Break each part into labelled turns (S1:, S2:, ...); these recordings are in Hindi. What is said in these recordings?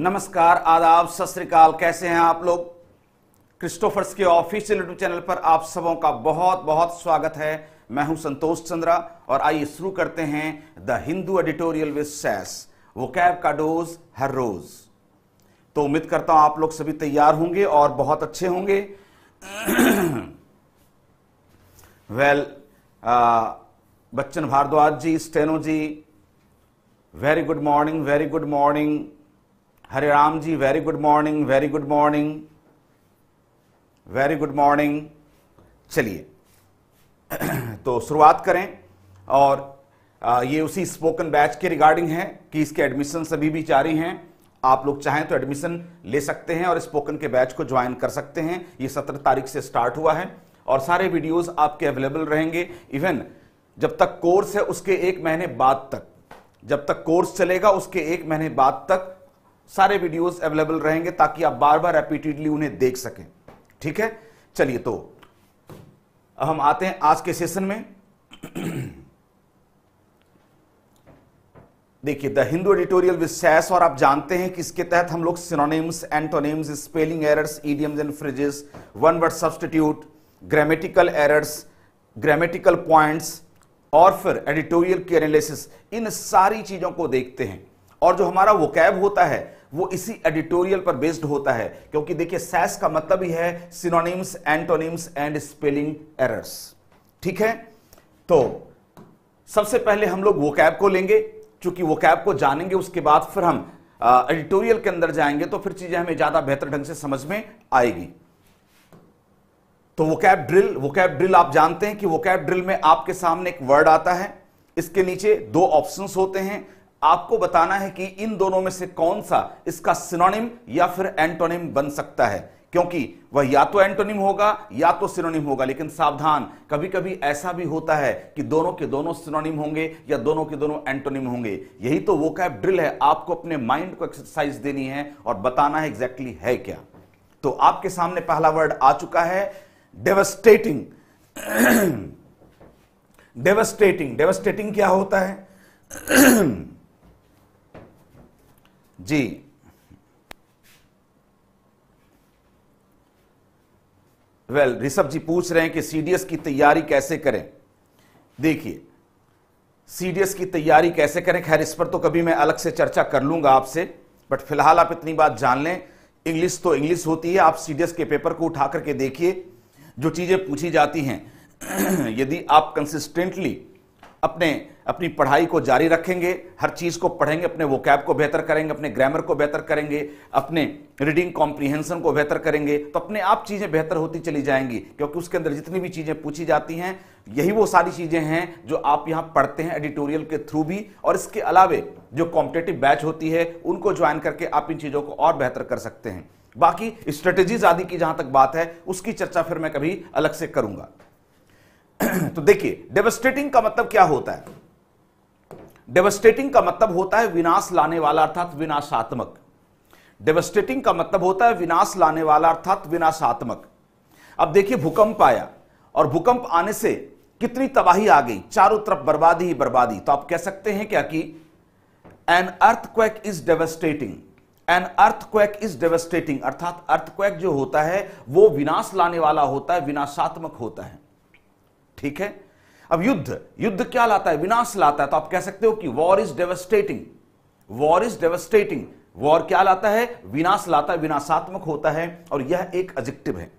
S1: नमस्कार आदाब सत कैसे हैं आप लोग? क्रिस्टोफर्स के ऑफिशियल यूट्यूब चैनल पर आप सबों का बहुत बहुत स्वागत है। मैं हूँ संतोष चंद्रा और आइए शुरू करते हैं द हिंदू एडिटोरियल विद सैस। वो कैब का डोज हर रोज। तो उम्मीद करता हूँ आप लोग सभी तैयार होंगे और बहुत अच्छे होंगे। Well well, Bachchan Bhardwaj ji steno ji very good morning very good morning Hare Ram ji very good morning very good morning very good morning चलिए तो शुरुआत करें और ये उसी स्पोकन बैच के रिगार्डिंग है कि इसके एडमिशन सभी भी जारी हैं। आप लोग चाहें तो एडमिशन ले सकते हैं और स्पोकन के बैच को ज्वाइन कर सकते हैं। ये सत्रह तारीख से स्टार्ट हुआ है और सारे वीडियोस आपके अवेलेबल रहेंगे। इवन जब तक कोर्स है उसके एक महीने बाद तक, जब तक कोर्स चलेगा उसके एक महीने बाद तक सारे वीडियोस अवेलेबल रहेंगे ताकि आप बार बार रिपीटेडली उन्हें देख सकें। ठीक है? चलिए तो हम आते हैं आज के सेशन में। देखिए, द हिंदू एडिटोरियल विशेष और आप जानते हैं कि इसके तहत हम लोग synonyms antonyms spelling errors idioms and phrases one word substitute grammatical errors grammatical points और फिर एडिटोरियल की एनालिसिस इन सारी चीज़ों को देखते हैं। और जो हमारा वो होता है वो इसी एडिटोरियल पर बेस्ड होता है, क्योंकि देखिए सैस का मतलब ही है synonyms antonyms and spelling errors ठीक है? तो सबसे पहले हम लोग वो कैब को लेंगे, चूँकि वो कैब को जानेंगे, उसके बाद फिर हम एडिटोरियल के अंदर जाएँगे तो फिर चीज़ें हमें ज़्यादा बेहतर ढंग से समझ में आएगी। तो वो कैब ड्रिल वो कैब ड्रिल आप जानते हैं कि वो कैब ड्रिल में आपके सामने एक वर्ड आता है, इसके नीचे दो ऑप्शंस होते हैं आपको बताना है कि इन दोनों में से कौन सा इसका सिनोनिम या फिर एंटोनिम बन सकता है? क्योंकि वह या तो एंटोनिम होगा, या तो सिनोनिम होगा, लेकिन सावधान कभी कभी ऐसा भी होता है कि दोनों के दोनों सिनोनिम होंगे या दोनों के दोनों एंटोनिम होंगे। यही तो वो कैब ड्रिल है, आपको अपने माइंड को एक्सरसाइज देनी है और बताना है एग्जैक्टली है क्या। तो आपके सामने पहला वर्ड आ चुका है डेवस्टेटिंग डेवस्टेटिंग डेवस्टेटिंग क्या होता है? जी। वेल well, ऋषभ जी पूछ रहे हैं कि सीडीएस की तैयारी कैसे करें? देखिए सीडीएस की तैयारी कैसे करें? खैर इस पर तो कभी मैं अलग से चर्चा कर लूँगा आपसे बट फ़िलहाल आप इतनी बात जान लें। इंग्लिश तो इंग्लिश होती है आप सीडीएस के पेपर को उठा करके देखिए जो चीज़ें पूछी जाती हैं। यदि आप कंसिस्टेंटली अपने अपनी पढ़ाई को जारी रखेंगे, हर चीज़ को पढ़ेंगे, अपने वो कैब को बेहतर करेंगे, अपने ग्रामर को बेहतर करेंगे, अपने रीडिंग कॉम्प्रीहेंशन को बेहतर करेंगे तो अपने आप चीज़ें बेहतर होती चली जाएँगी, क्योंकि उसके अंदर जितनी भी चीज़ें पूछी जाती हैं, यही वो सारी चीज़ें हैं जो आप यहाँ पढ़ते हैं एडिटोरियल के थ्रू भी, और इसके अलावे जो कॉम्पिटेटिव बैच होती है, उनको ज्वाइन करके आप इन चीज़ों को और बेहतर कर सकते हैं। बाकी स्ट्रेटेजीज आदि की जहाँ तक बात है, उसकी चर्चा फिर मैं कभी अलग से करूँगा। तो देखिए डेवस्टेटिंग का मतलब क्या होता है? डेवस्टेटिंग का मतलब होता है विनाश लाने वाला, अर्थात विनाशात्मक। डेवस्टेटिंग का मतलब होता है विनाश लाने वाला, अर्थात विनाशात्मक। अब देखिए भूकंप आया, और भूकंप आने से कितनी तबाही आ गई? चारों तरफ़ बर्बादी ही बर्बादी। तो आप कह सकते हैं क्या कि an earthquake is devastating an earthquake is devastating अर्थात अर्थक्वेक जो होता है, वो विनाश लाने वाला होता है, विनाशात्मक होता है। ठीक है? अब युद्ध युद्ध क्या लाता है? विनाश लाता है। तो आप कह सकते हो कि war is devastating war is devastating war क्या लाता है? विनाश लाता है, विनाशात्मक होता है, और यह एक एडजेक्टिव है।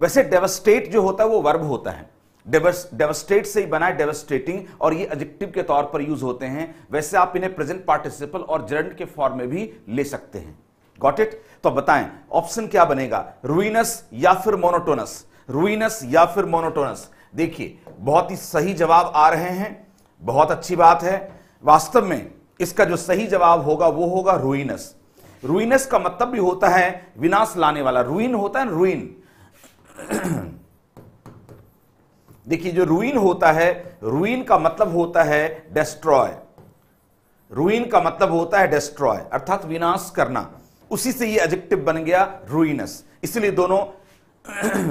S1: वैसे डेवस्टेट जो होता है, वो वर्ब होता है। डेवस्टेट से ही बना है डेवस्टेटिंग और ये एडजेक्टिव के तौर पर यूज़ होते हैं। वैसे आप इन्हें प्रेजेंट पार्टिसिपल और जरंट के फॉर्म में भी ले सकते हैं। गॉट इट तो बताएँ ऑप्शन क्या बनेगा? रुइनस या फिर मोनोटोनस रुइनस या फिर मोनोटोनस देखिए बहुत ही सही जवाब आ रहे हैं। बहुत अच्छी बात है। वास्तव में इसका जो सही जवाब होगा, वो होगा रुइनस रुइनस का मतलब भी होता है विनाश लाने वाला। रुइन होता है रुइन देखिए, जो रुइन होता है रुइन का मतलब होता है डेस्ट्रॉय रुइन का मतलब होता है डेस्ट्रॉय अर्थात विनाश करना। उसी से ये एडजेक्टिव बन गया रुइनस इसलिए दोनों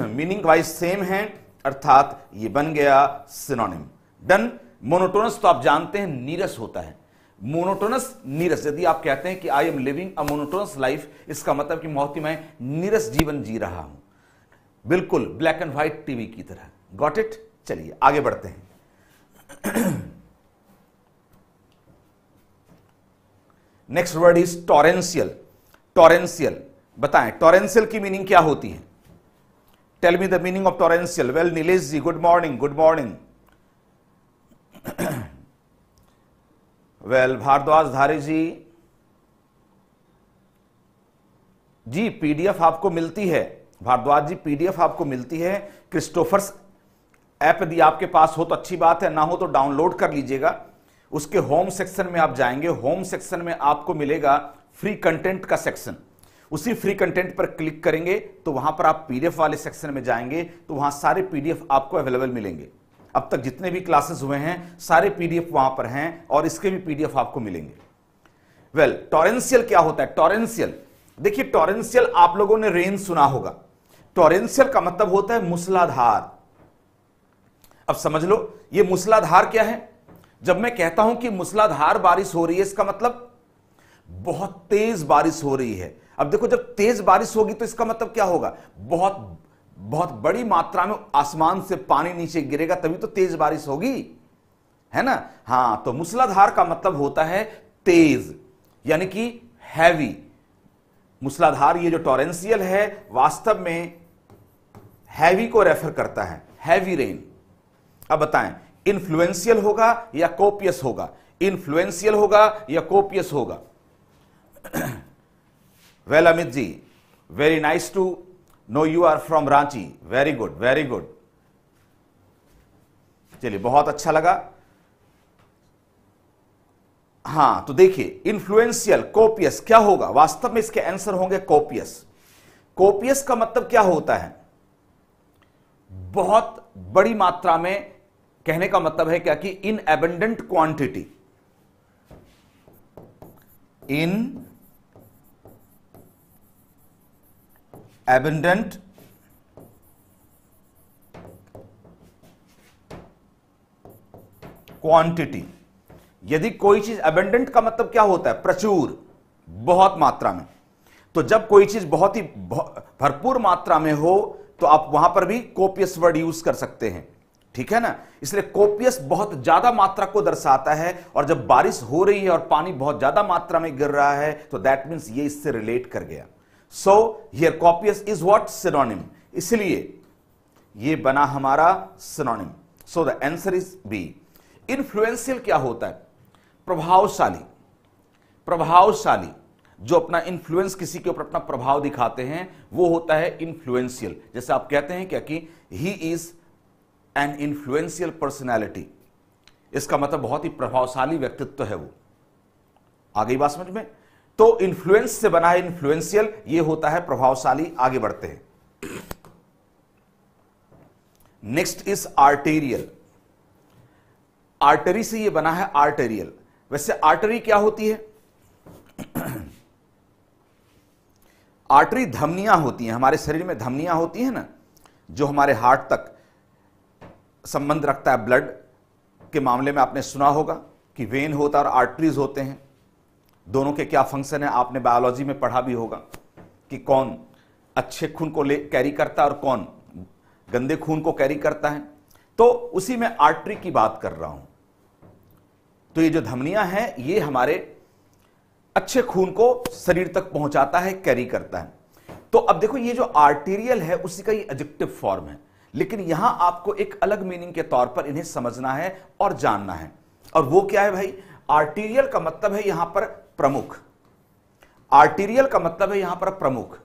S1: मीनिंग वाइज सेम हैं। अर्थात ये बन गया सिनोनिम डन मोनोटोनस तो आप जानते हैं, नीरस होता है. मोनोटोनस नीरस. यदि आप कहते हैं कि I am living a monotonous life इसका मतलब कि बहुत ही मैं नीरस जीवन जी रहा हूँ. बिल्कुल ब्लैक एंड व्हाइट टीवी की तरह. गॉट इट चलिए, आगे बढ़ते हैं. Next word is torrential torrential बताएँ टॉरेंशियल की मीनिंग क्या होती है? Tell me the meaning of torrential well Nilesh ji good morning good morning well Bhardwaj Dhari ji ji PDF आपको मिलती है। भारद्वाज जी पीडीएफ आपको मिलती है। क्रिस्टोफर्स ऐप यदि आपके पास हो तो अच्छी बात है, ना हो तो डाउनलोड कर लीजिएगा। उसके होम सेक्शन में आप जाएँगे। होम सेक्शन में आपको मिलेगा फ्री कंटेंट का सेक्शन उसी फ्री कंटेंट पर क्लिक करेंगे तो वहाँ पर आप पीडीएफ वाले सेक्शन में जाएँगे तो वहाँ सारे पीडीएफ आपको अवेलेबल मिलेंगे। अब तक जितने भी क्लासेस हुए हैं सारे पीडीएफ वहाँ पर हैं और इसके भी पीडीएफ आपको मिलेंगे। वेल well, टॉरेंशियल क्या होता है? टॉरेंशियल देखिए टॉरेंशियल आप लोगों ने रेन सुना होगा। टॉरेंशियल का मतलब होता है मूसलाधार। अब समझ लो ये मूसलाधार क्या है? जब मैं कहता हूँ कि मूसलाधार बारिश हो रही है इसका मतलब बहुत तेज बारिश हो रही है। अब देखो, जब तेज बारिश होगी तो इसका मतलब क्या होगा? बहुत बहुत बड़ी मात्रा में आसमान से पानी नीचे गिरेगा, तभी तो तेज बारिश होगी। है ना? हाँ तो मूसलाधार का मतलब होता है तेज, यानी कि हैवी मूसलाधार ये जो टॉरेंशियल है, वास्तव में हैवी को रेफर करता है। हैवी रेन अब बताएँ इन्फ्लुएंशियल होगा या कोपियस होगा? इन्फ्लुएंशियल होगा या कोपियस होगा? Well Amit ji very nice to know you are from Ranchi very good very good चलिए, बहुत अच्छा लगा। हाँ तो देखिए इन्फ्लुएंशियल कोपियस क्या होगा? वास्तव में इसके आंसर होंगे कोपियस कोपियस का मतलब क्या होता है? बहुत बड़ी मात्रा में कहने का मतलब है क्या कि in abundant quantity in abundant quantity यदि कोई चीज़ एबेंडेंट का मतलब क्या होता है? प्रचुर, बहुत मात्रा में। तो जब कोई चीज़ बहुत ही भरपूर मात्रा में हो तो आप वहाँ पर भी कोपियस वर्ड यूज़ कर सकते हैं। ठीक है ना? इसलिए कोपियस बहुत ज़्यादा मात्रा को दर्शाता है, और जब बारिश हो रही है और पानी बहुत ज़्यादा मात्रा में गिर रहा है तो दैट मीन्स ये इससे रिलेट कर गया। So here copious is what synonym इसलिए ये बना हमारा synonym so the answer is B influential क्या होता है? प्रभावशाली. प्रभावशाली. जो अपना इन्फ्लुएंस किसी के ऊपर अपना प्रभाव दिखाते हैं, वो होता है इन्फ्लुएंशियल जैसे आप कहते हैं क्या कि he is an influential personality इसका मतलब बहुत ही प्रभावशाली व्यक्तित्व है वो. आ गई बात समझ में? तो इन्फ्लुएंस से बना है इन्फ्लुएंशियल ये होता है प्रभावशाली, आगे बढ़ते हैं। नेक्स्ट इज़ आर्टेरियल आर्टरी से ये बना है आर्टेरियल वैसे आर्टरी क्या होती है? आर्टरी धमनियाँ होती हैं। हमारे शरीर में धमनियाँ होती हैं ना, जो हमारे हार्ट तक संबंध रखता है, ब्लड के मामले में आपने सुना होगा कि वेन होता है और आर्टरीज होते हैं। दोनों के क्या फ़ंक्शन है? आपने बायोलॉजी में पढ़ा भी होगा कि कौन अच्छे खून को ले कैरी करता है और कौन गंदे खून को कैरी करता है। तो उसी में आर्टरी की बात कर रहा हूँ। तो ये जो धमनियाँ हैं, ये हमारे अच्छे खून को शरीर तक पहुंचाता है कैरी करता है। तो अब देखो, ये जो आर्टेरियल है, उसी का ये एडजेक्टिव फॉर्म है। लेकिन यहाँ आपको एक अलग मीनिंग के तौर पर इन्हें समझना है और जानना है। और वो क्या है भाई? आर्टीरियल का मतलब है यहाँ पर प्रमुख। आर्टीरियल का मतलब है यहाँ पर प्रमुख।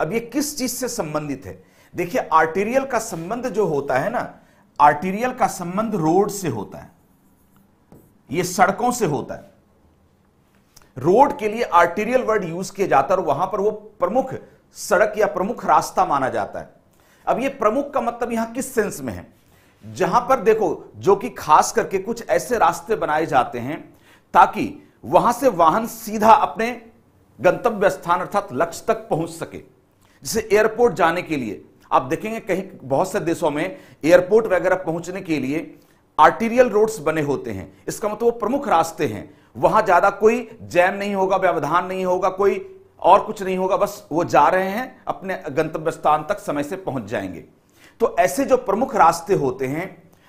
S1: अब ये किस चीज़ से संबंधित है? देखिए आर्टीरियल का संबंध जो होता है ना आर्टीरियल का संबंध रोड से होता है। ये सड़कों से होता है। रोड के लिए आर्टीरियल वर्ड यूज़ किया जाता है और वहाँ पर वो प्रमुख सड़क या प्रमुख रास्ता माना जाता है। अब ये प्रमुख का मतलब यहाँ किस सेंस में है? जहाँ पर देखो, जो कि खास करके कुछ ऐसे रास्ते बनाए जाते हैं ताकि वहाँ से वाहन सीधा अपने गंतव्य स्थान अर्थात लक्ष्य तक पहुँच सके। जैसे एयरपोर्ट जाने के लिए, आप देखेंगे कहीं बहुत से देशों में एयरपोर्ट वगैरह पहुँचने के लिए आर्टीरियल रोड्स बने होते हैं। इसका मतलब वो प्रमुख रास्ते हैं। वहाँ ज़्यादा कोई जैम नहीं होगा, व्यवधान नहीं होगा, कोई और कुछ नहीं होगा, बस वो जा रहे हैं, अपने गंतव्य स्थान तक समय से पहुँच जाएँगे। तो ऐसे जो प्रमुख रास्ते होते हैं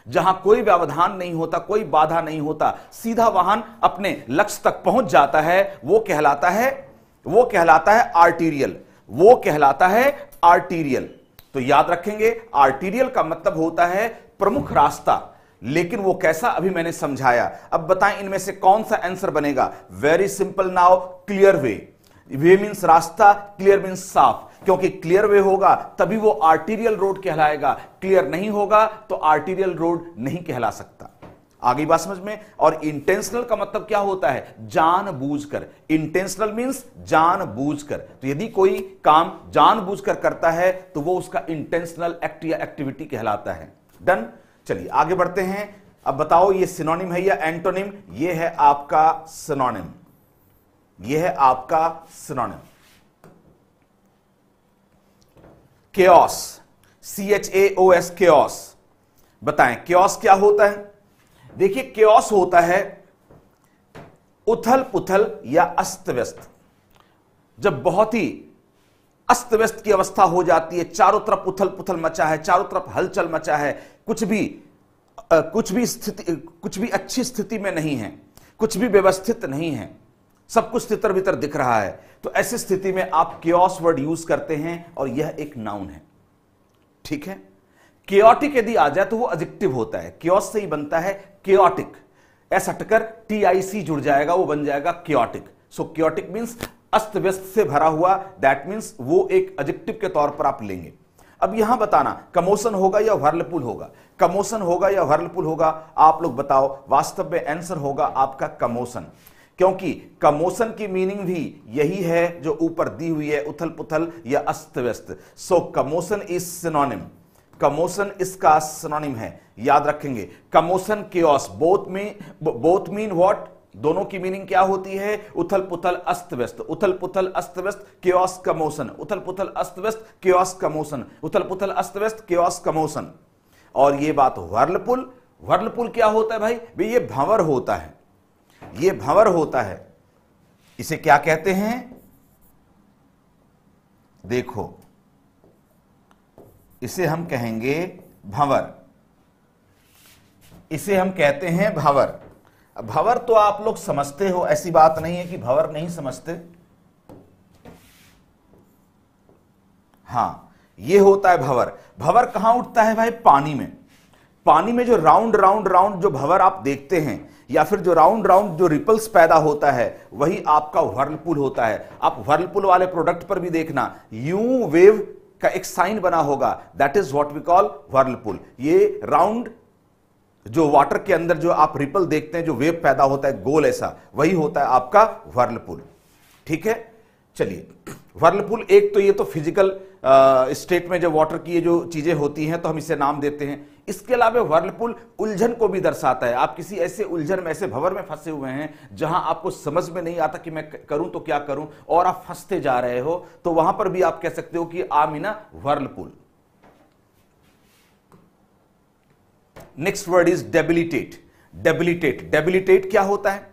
S1: जहाँ कोई व्यवधान नहीं होता, कोई बाधा नहीं होता, सीधा वाहन अपने लक्ष्य तक पहुँच जाता है, वो कहलाता है, वो कहलाता है आर्टीरियल वो कहलाता है आर्टीरियल तो याद रखेंगे आर्टीरियल का मतलब होता है प्रमुख रास्ता, लेकिन वो कैसा अभी मैंने समझाया। अब बताएँ इनमें से कौन सा आंसर बनेगा? Very simple now clear way way means रास्ता क्लियर मीन्स साफ़। क्योंकि क्लियर वे होगा, तभी वो आर्टीरियल रोड कहलाएगा। क्लियर नहीं होगा तो आर्टीरियल रोड नहीं कहला सकता। आगे बात समझ में? और इंटेंशनल का मतलब क्या होता है? जानबूझकर। इंटेंशनल मींस जानबूझकर। तो यदि कोई काम जानबूझकर करता है तो वो उसका इंटेंशनल एक्ट या एक्टिविटी कहलाता है। डन चलिए, आगे बढ़ते हैं। अब बताओ, ये सिनोनिम है या एंटोनिम ये है आपका सिनोनिम ये है आपका synonym chaos C H A O S chaos बताएँ केओस क्या होता है? देखिए केओस होता है उथल पुथल या अस्त व्यस्त जब बहुत ही अस्त व्यस्त की अवस्था हो जाती है, चारों तरफ़ उथल पुथल मचा है, चारों तरफ़ हलचल मचा है, कुछ भी कुछ भी स्थिति, कुछ भी अच्छी स्थिति में नहीं है, कुछ भी व्यवस्थित नहीं है सब कुछ तितर बितर दिख रहा है। तो ऐसी स्थिति में आप क्योस वर्ड यूज़ करते हैं और यह एक नाउन है। ठीक है? केओटिक यदि आ जाए तो वो एडजेक्टिव होता है। क्योस से ही बनता है केओटिक एस हटकर टी आई सी जुड़ जाएगा, वो बन जाएगा क्योटिक सो क्योटिक मीन्स अस्त व्यस्त से भरा हुआ। दैट मीन्स वो एक एडजेक्टिव के तौर पर आप लेंगे। अब यहाँ बताना कमोशन होगा या वर्लपुल होगा? कमोशन होगा या वर्लपुल होगा? आप लोग बताओ। वास्तव में आंसर होगा आपका कमोशन क्योंकि कमोशन की मीनिंग भी यही है जो ऊपर दी हुई है उथल पुथल या अस्त व्यस्त so commotion is synonym commotion इसका सिनोनिम है। याद रखेंगे commotion chaos both mean both mean what दोनों की मीनिंग क्या होती है? उथल पुथल अस्त व्यस्त उथल पुथल अस्त व्यस्त केओस कमोशन उथल पुथल अस्त व्यस्त केओस कमोशन उथल पुथल अस्त व्यस्त केओस कमोशन और ये बात वर्लपुल वर्लपुल क्या होता है भाई? भाई ये भंवर होता है। ये भंवर होता है। इसे क्या कहते हैं? देखो। इसे हम कहेंगे भंवर। इसे हम कहते हैं भंवर। भंवर तो आप लोग समझते हो, ऐसी बात नहीं है कि भंवर नहीं समझते। हाँ यह होता है भंवर। भंवर कहाँ उठता है भाई? पानी में। पानी में जो राउंड राउंड राउंड जो भंवर आप देखते हैं या फिर जो राउंड राउंड जो रिपल्स पैदा होता है, वही आपका वर्लपुल होता है। आप वर्लपुल वाले प्रोडक्ट पर भी देखना। यू वेव का एक साइन बना होगा। That is what we call whirlpool ये राउंड जो वाटर के अंदर जो आप रिपल देखते हैं, जो वेव पैदा होता है, गोल ऐसा, वही होता है आपका वर्लपुल ठीक है? चलिए। वर्लपुल एक तो ये तो फ़िज़िकल स्टेट में जो वाटर की ये जो चीज़ें होती हैं तो हम इसे नाम देते हैं। इसके अलावा वर्लपुल उलझन को भी दर्शाता है। आप किसी ऐसे उलझन में, ऐसे भवर में फंसे हुए हैं, जहाँ आपको समझ में नहीं आता कि मैं करूँ तो क्या करूँ, और आप फंसते जा रहे हो तो वहाँ पर भी आप कह सकते हो कि Amina whirlpool. Next word is debilitate debilitate debilitate क्या होता है?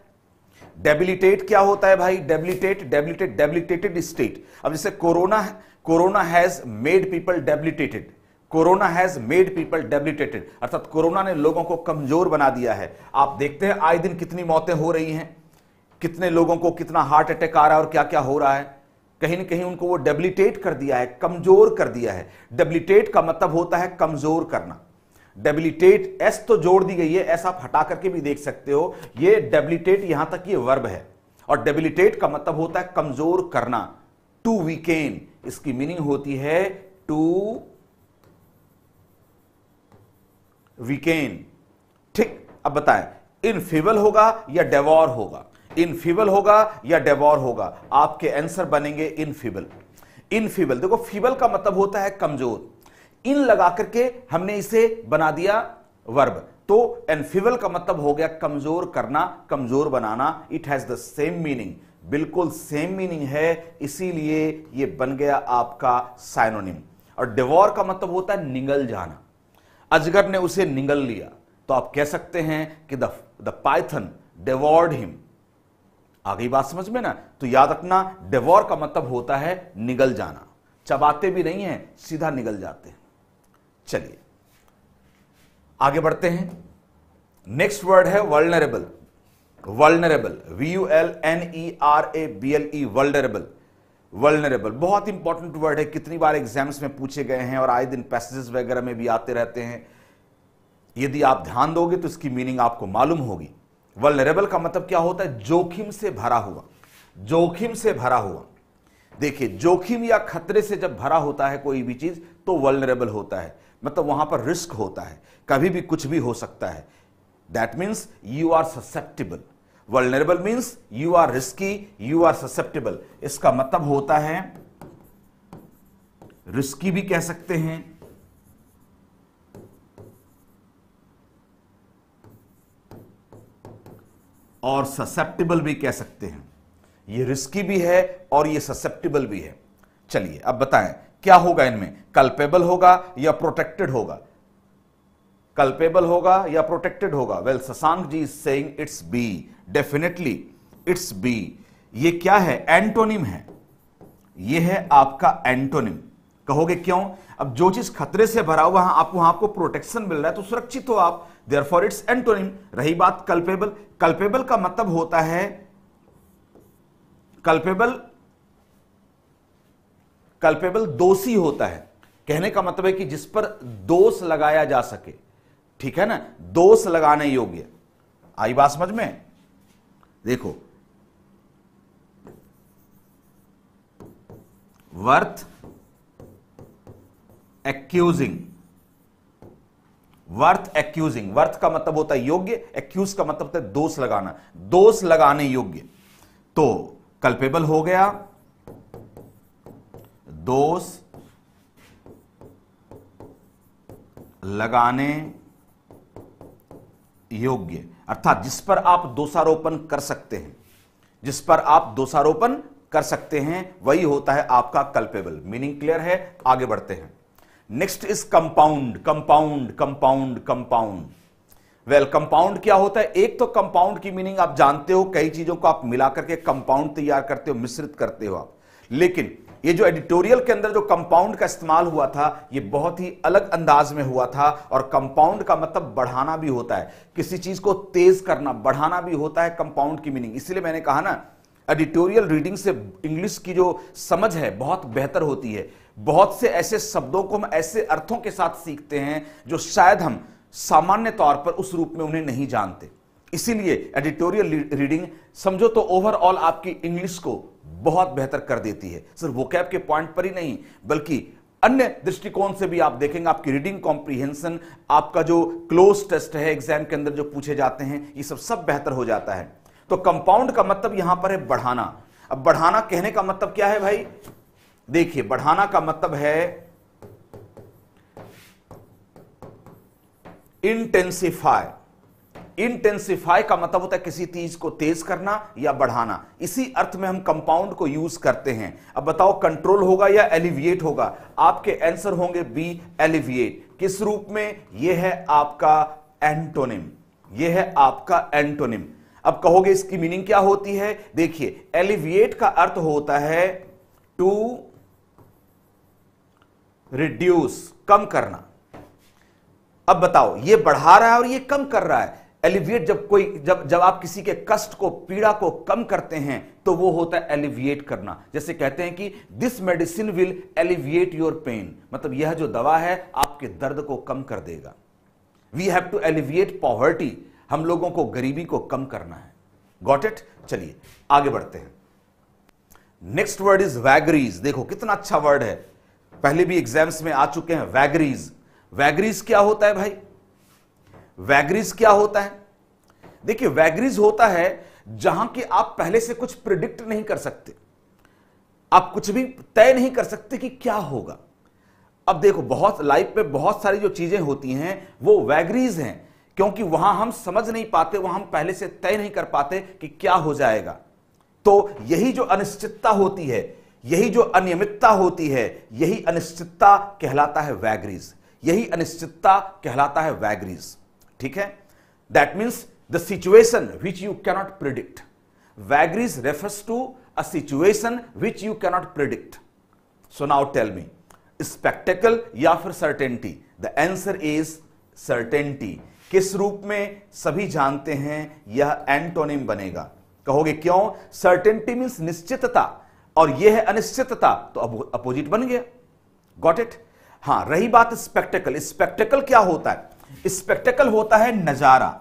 S1: डेबिलिटेट क्या होता है भाई? डेबिलिटेट डेबिलिटेट डेबिलिटेटेड स्टेट अब जैसे corona corona has made people debilitated corona has made people debilitated अर्थात कोरोना ने लोगों को कमज़ोर बना दिया है। आप देखते हैं आए दिन कितनी मौतें हो रही हैं। कितने लोगों को कितना हार्ट अटैक आ रहा है और क्या क्या हो रहा है। कहीं ना कहीं उनको वो डेबिलिटेट कर दिया है, कमज़ोर कर दिया है। डेबिलिटेट का मतलब होता है कमज़ोर करना। डेबिलिटेट एस तो जोड़ दी गई है एस आप हटा करके भी देख सकते हो, ये डेबिलिटेट यहाँ तक ये वर्ब है। और डेबिलिटेट का मतलब होता है कमज़ोर करना टू वीकेन इसकी मीनिंग होती है टू वीकेन ठीक, अब बताएँ इनफेबल होगा या डेवॉर होगा? इनफीबल होगा या डेवॉर होगा? आपके आंसर बनेंगे इनफीबल इनफीबल देखो फीबल का मतलब होता है कमज़ोर। इन लगा करके हमने इसे बना दिया वर्ब। तो एनफिवल का मतलब हो गया कमज़ोर करना, कमज़ोर बनाना। It has the same meaning बिल्कुल सेम मीनिंग है, इसीलिए यह बन गया आपका साइनोनिम और डिवॉर का मतलब होता है निगल जाना। अजगर ने उसे निगल लिया तो आप कह सकते हैं कि the the python devoured him आ गई बात समझ में ना? तो याद रखना डिवोर का मतलब होता है निगल जाना। चबाते भी नहीं है, सीधा निगल जाते हैं। चलिए। आगे बढ़ते हैं। नेक्स्ट वर्ड है vulnerable vulnerable V U L N E R A B L E vulnerable vulnerable बहुत इंपॉर्टेंट वर्ड है। कितनी बार एग्ज़ाम्स में पूछे गए हैं और आए दिन पैसेजेस वगैरह में भी आते रहते हैं। यदि आप ध्यान दोगे तो इसकी मीनिंग आपको मालूम होगी। वर्ल्नरेबल का मतलब क्या होता है? जोखिम से भरा हुआ। जोखिम से भरा हुआ। देखिए, जोखिम या खतरे से जब भरा होता है कोई भी चीज़ तो वर्ल्नरेबल होता है। मतलब वहाँ पर रिस्क होता है, कभी भी कुछ भी हो सकता है। That means you are susceptible vulnerable means you are risky you are susceptible इसका मतलब होता है रिस्की भी कह सकते हैं। और ससेप्टेबल भी कह सकते हैं। ये रिस्की भी है और ये ससेप्टेबल भी है। चलिए, अब बताएँ। क्या होगा इनमें? कल्पेबल होगा या प्रोटेक्टेड होगा? कल्पेबल होगा या प्रोटेक्टेड होगा? Well Sasang ji saying it's B definitely it's B ये क्या है? एंटोनिम है। ये है आपका एंटोनिम कहोगे क्यों? अब जो चीज़ खतरे से भरा हुआ है, आपको वहाँ आपको प्रोटेक्शन मिल रहा है तो सुरक्षित हो आप। देयर फॉर इट्स एंटोनिम रही बात कल्पेबल कल्पेबल का मतलब होता है कल्पेबल कल्पेबल दोषी होता है। कहने का मतलब है कि जिस पर दोष लगाया जा सके, ठीक है ना? दोष लगाने योग्य। आई बात समझ में? देखो। Worth accusing. Worth accusing. Worth का मतलब होता है योग्य, एक्यूज का मतलब होता है दोष लगाना। दोष लगाने योग्य। तो कल्पेबल हो गया दोष लगाने योग्य। अर्थात जिस पर आप दोषारोपण कर सकते हैं, जिस पर आप दोषारोपण कर सकते हैं, वही होता है आपका कल्पेबल मीनिंग क्लियर है? आगे बढ़ते हैं। Next is compound compound compound compound well compound क्या होता है? एक तो कंपाउंड की मीनिंग आप जानते हो, कई चीज़ों को आप मिलाकर के कंपाउंड तैयार करते हो, मिश्रित करते हो आप। लेकिन ये जो एडिटोरियल के अंदर जो कंपाउंड का इस्तेमाल हुआ था, ये बहुत ही अलग अंदाज में हुआ था और कंपाउंड का मतलब बढ़ाना भी होता है। किसी चीज़ को तेज करना, बढ़ाना भी होता है कंपाउंड की मीनिंग। इसलिए मैंने कहा ना, एडिटोरियल रीडिंग से इंग्लिश की जो समझ है, बहुत बेहतर होती है। बहुत से ऐसे शब्दों को हम ऐसे अर्थों के साथ सीखते हैं, जो शायद हम सामान्य तौर पर उस रूप में उन्हें नहीं जानते। इसीलिए एडिटोरियल रीडिंग, समझो तो ओवरऑल आपकी इंग्लिश को बहुत बेहतर कर देती है। सिर्फ़ वोकैब के पॉइंट पर ही नहीं, बल्कि अन्य दृष्टिकोण से भी आप देखेंगे, आपकी रीडिंग कॉम्प्रीहेंशन आपका जो क्लोज टेस्ट है एग्ज़ाम के अंदर जो पूछे जाते हैं, ये सब सब बेहतर हो जाता है। तो कंपाउंड का मतलब यहाँ पर है बढ़ाना। अब बढ़ाना कहने का मतलब क्या है भाई? देखिए, बढ़ाना का मतलब है इंटेंसिफाई इंटेंसिफाई का मतलब होता है किसी चीज़ को तेज करना या बढ़ाना। इसी अर्थ में हम कंपाउंड को यूज़ करते हैं। अब बताओ कंट्रोल होगा या एलिविएट होगा? आपके आंसर होंगे बी एलिविएट किस रूप में? यह है आपका एंटोनिम यह है आपका एंटोनिम अब कहोगे इसकी मीनिंग क्या होती है? देखिए एलिविएट का अर्थ होता है टू रिड्यूस कम करना। अब बताओ, ये बढ़ा रहा है और ये कम कर रहा है। एलिविएट जब कोई, जब जब आप किसी के कष्ट को, पीड़ा को कम करते हैं तो वो होता है एलिविएट करना। जैसे कहते हैं कि this medicine will alleviate your pain मतलब यह जो दवा है, आपके दर्द को कम कर देगा। We have to alleviate poverty हम लोगों को, गरीबी को कम करना है। गॉट इट चलिए, आगे बढ़ते हैं। नेक्स्ट वर्ड इज़ वैगरीज देखो, कितना अच्छा वर्ड है। पहले भी एग्ज़ाम्स में आ चुके हैं वैगरीज वैगरीज क्या होता है भाई? वैगरीज क्या होता है? देखिए, वैगरीज होता है जहाँ कि आप पहले से कुछ प्रिडिक्ट नहीं कर सकते। आप कुछ भी तय नहीं कर सकते कि क्या होगा। अब देखो, बहुत लाइफ में बहुत सारी जो चीज़ें होती हैं, वो वैगरीज हैं, क्योंकि वहाँ हम समझ नहीं पाते, वहाँ हम पहले से तय नहीं कर पाते कि क्या हो जाएगा। तो यही जो अनिश्चितता होती है, यही जो अनियमितता होती है, यही अनिश्चितता कहलाता है वैग्रीज। यही अनिश्चितता कहलाता है वैगरीज। ठीक है? That means the situation which you cannot predict vagaries refers to a situation which you cannot predict. So now tell me, spectacle या फिर certainty the answer is certainty किस रूप में सभी जानते हैं, यह एंटोनिम बनेगा। कहोगे क्यों? सर्टेनिटी मीन्स निश्चितता। और यह है अनिश्चितता तो अपोजिट बन गया। गॉट इट हाँ, रही बात स्पेक्टेकल स्पेक्टेकल क्या होता है? स्पेक्टेकल होता है नज़ारा।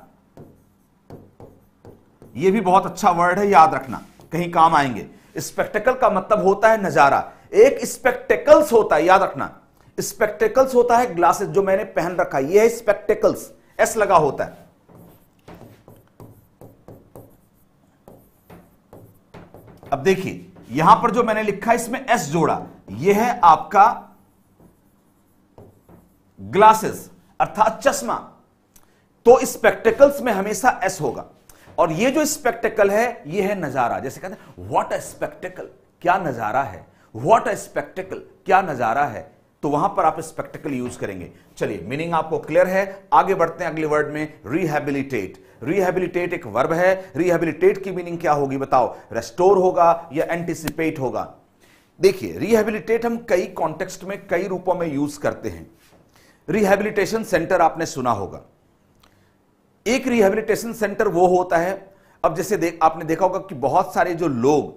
S1: यह भी बहुत अच्छा वर्ड है, याद रखना। कहीं काम आएँगे। स्पेक्टेकल का मतलब होता है नज़ारा। एक स्पेक्टेकल्स होता है, याद रखना। स्पेक्टेकल्स होता है ग्लासेस जो मैंने पहन रखा यह है स्पेक्टेकल्स एस लगा होता है। अब देखिए, यहाँ पर जो मैंने लिखा है, इसमें एस जोड़ा। यह है आपका ग्लासेस अर्थात चश्मा। तो स्पेक्टिकल्स में हमेशा एस होगा। और ये जो स्पेक्टिकल है, ये है नज़ारा। जैसे कहते हैं व्हाट अ स्पेक्टिकल क्या नज़ारा है? व्हाट अ स्पेक्टिकल क्या नज़ारा है? तो वहाँ पर आप स्पेक्टिकल यूज़ करेंगे। चलिए मीनिंग आपको क्लियर है। आगे बढ़ते हैं अगले वर्ड में रिहेबिलिटेट रिहेबिलिटेट एक वर्ब है। रिहेबिलिटेट की मीनिंग क्या होगी बताओ? रेस्टोर होगा या एंटिसिपेट होगा? देखिए रिहेबिलिटेट हम कई कॉन्टेक्स्ट में, कई रूपों में यूज़ करते हैं। रिहेबिलिटेशन सेंटर आपने सुना होगा। एक रिहेबिलिटेशन सेंटर वो होता है, अब जैसे देख आपने देखा होगा कि बहुत सारे जो लोग,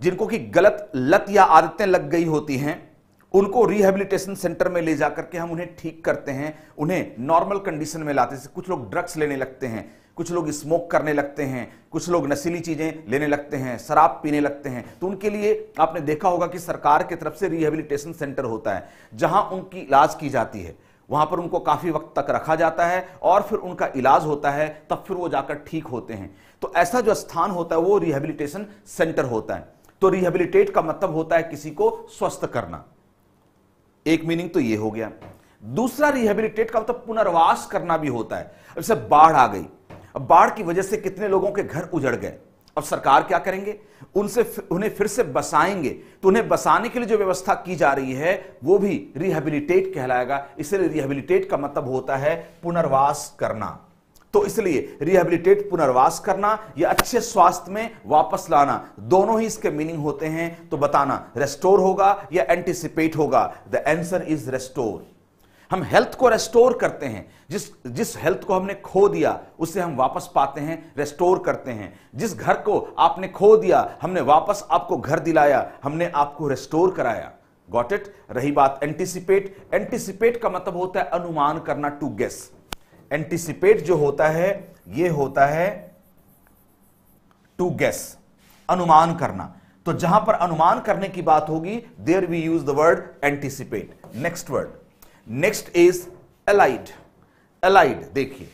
S1: जिनको कि गलत लत या आदतें लग गई होती हैं, उनको रिहेबिलिटेशन सेंटर में ले जाकर के हम उन्हें ठीक करते हैं, उन्हें नॉर्मल कंडीशन में लाते हैं। कुछ लोग ड्रग्स लेने लगते हैं कुछ लोग स्मोक करने लगते हैं, कुछ लोग नशीली चीज़ें लेने लगते हैं, शराब पीने लगते हैं। तो उनके लिए आपने देखा होगा कि सरकार की तरफ़ से रिहेबिलिटेशन सेंटर होता है, जहाँ उनकी इलाज की जाती है। वहाँ पर उनको काफ़ी वक्त तक रखा जाता है और फिर उनका इलाज होता है, तब फिर वो जाकर ठीक होते हैं। तो ऐसा जो स्थान होता है, वो रिहेबिलिटेशन सेंटर होता है। तो रिहेबिलिटेट का मतलब होता है किसी को स्वस्थ करना। एक मीनिंग तो ये हो गया। दूसरा रिहेबिलिटेट का मतलब पुनर्वास करना भी होता है। जैसे बाढ़ आ गई। अब बाढ़ की वजह से कितने लोगों के घर उजड़ गए। अब सरकार क्या करेंगे? उनसे उन्हें फिर से बसाएँगे। तो उन्हें बसाने के लिए जो व्यवस्था की जा रही है, वो भी रिहेबिलिटेट कहलाएगा। इसलिए रिहेबिलिटेट का मतलब होता है पुनर्वास करना। तो इसलिए रिहेबिलिटेट पुनर्वास करना, या अच्छे स्वास्थ्य में वापस लाना, दोनों ही इसके मीनिंग होते हैं। तो बताना रेस्टोर होगा या एंटिसिपेट होगा? द आंसर इज़ रेस्टोर हम हेल्थ को रेस्टोर करते हैं। जिस जिस हेल्थ को हमने खो दिया, उसे हम वापस पाते हैं रेस्टोर करते हैं। जिस घर को आपने खो दिया, हमने वापस आपको घर दिलाया, हमने आपको रेस्टोर कराया। गॉट इट रही बात एंटिसिपेट एंटिसिपेट का मतलब होता है अनुमान करना टू गेस एंटिसिपेट जो होता है यह होता है टू गेस अनुमान करना। तो जहाँ पर अनुमान करने की बात होगी there we use the word anticipate next word next is allied allied देखिए,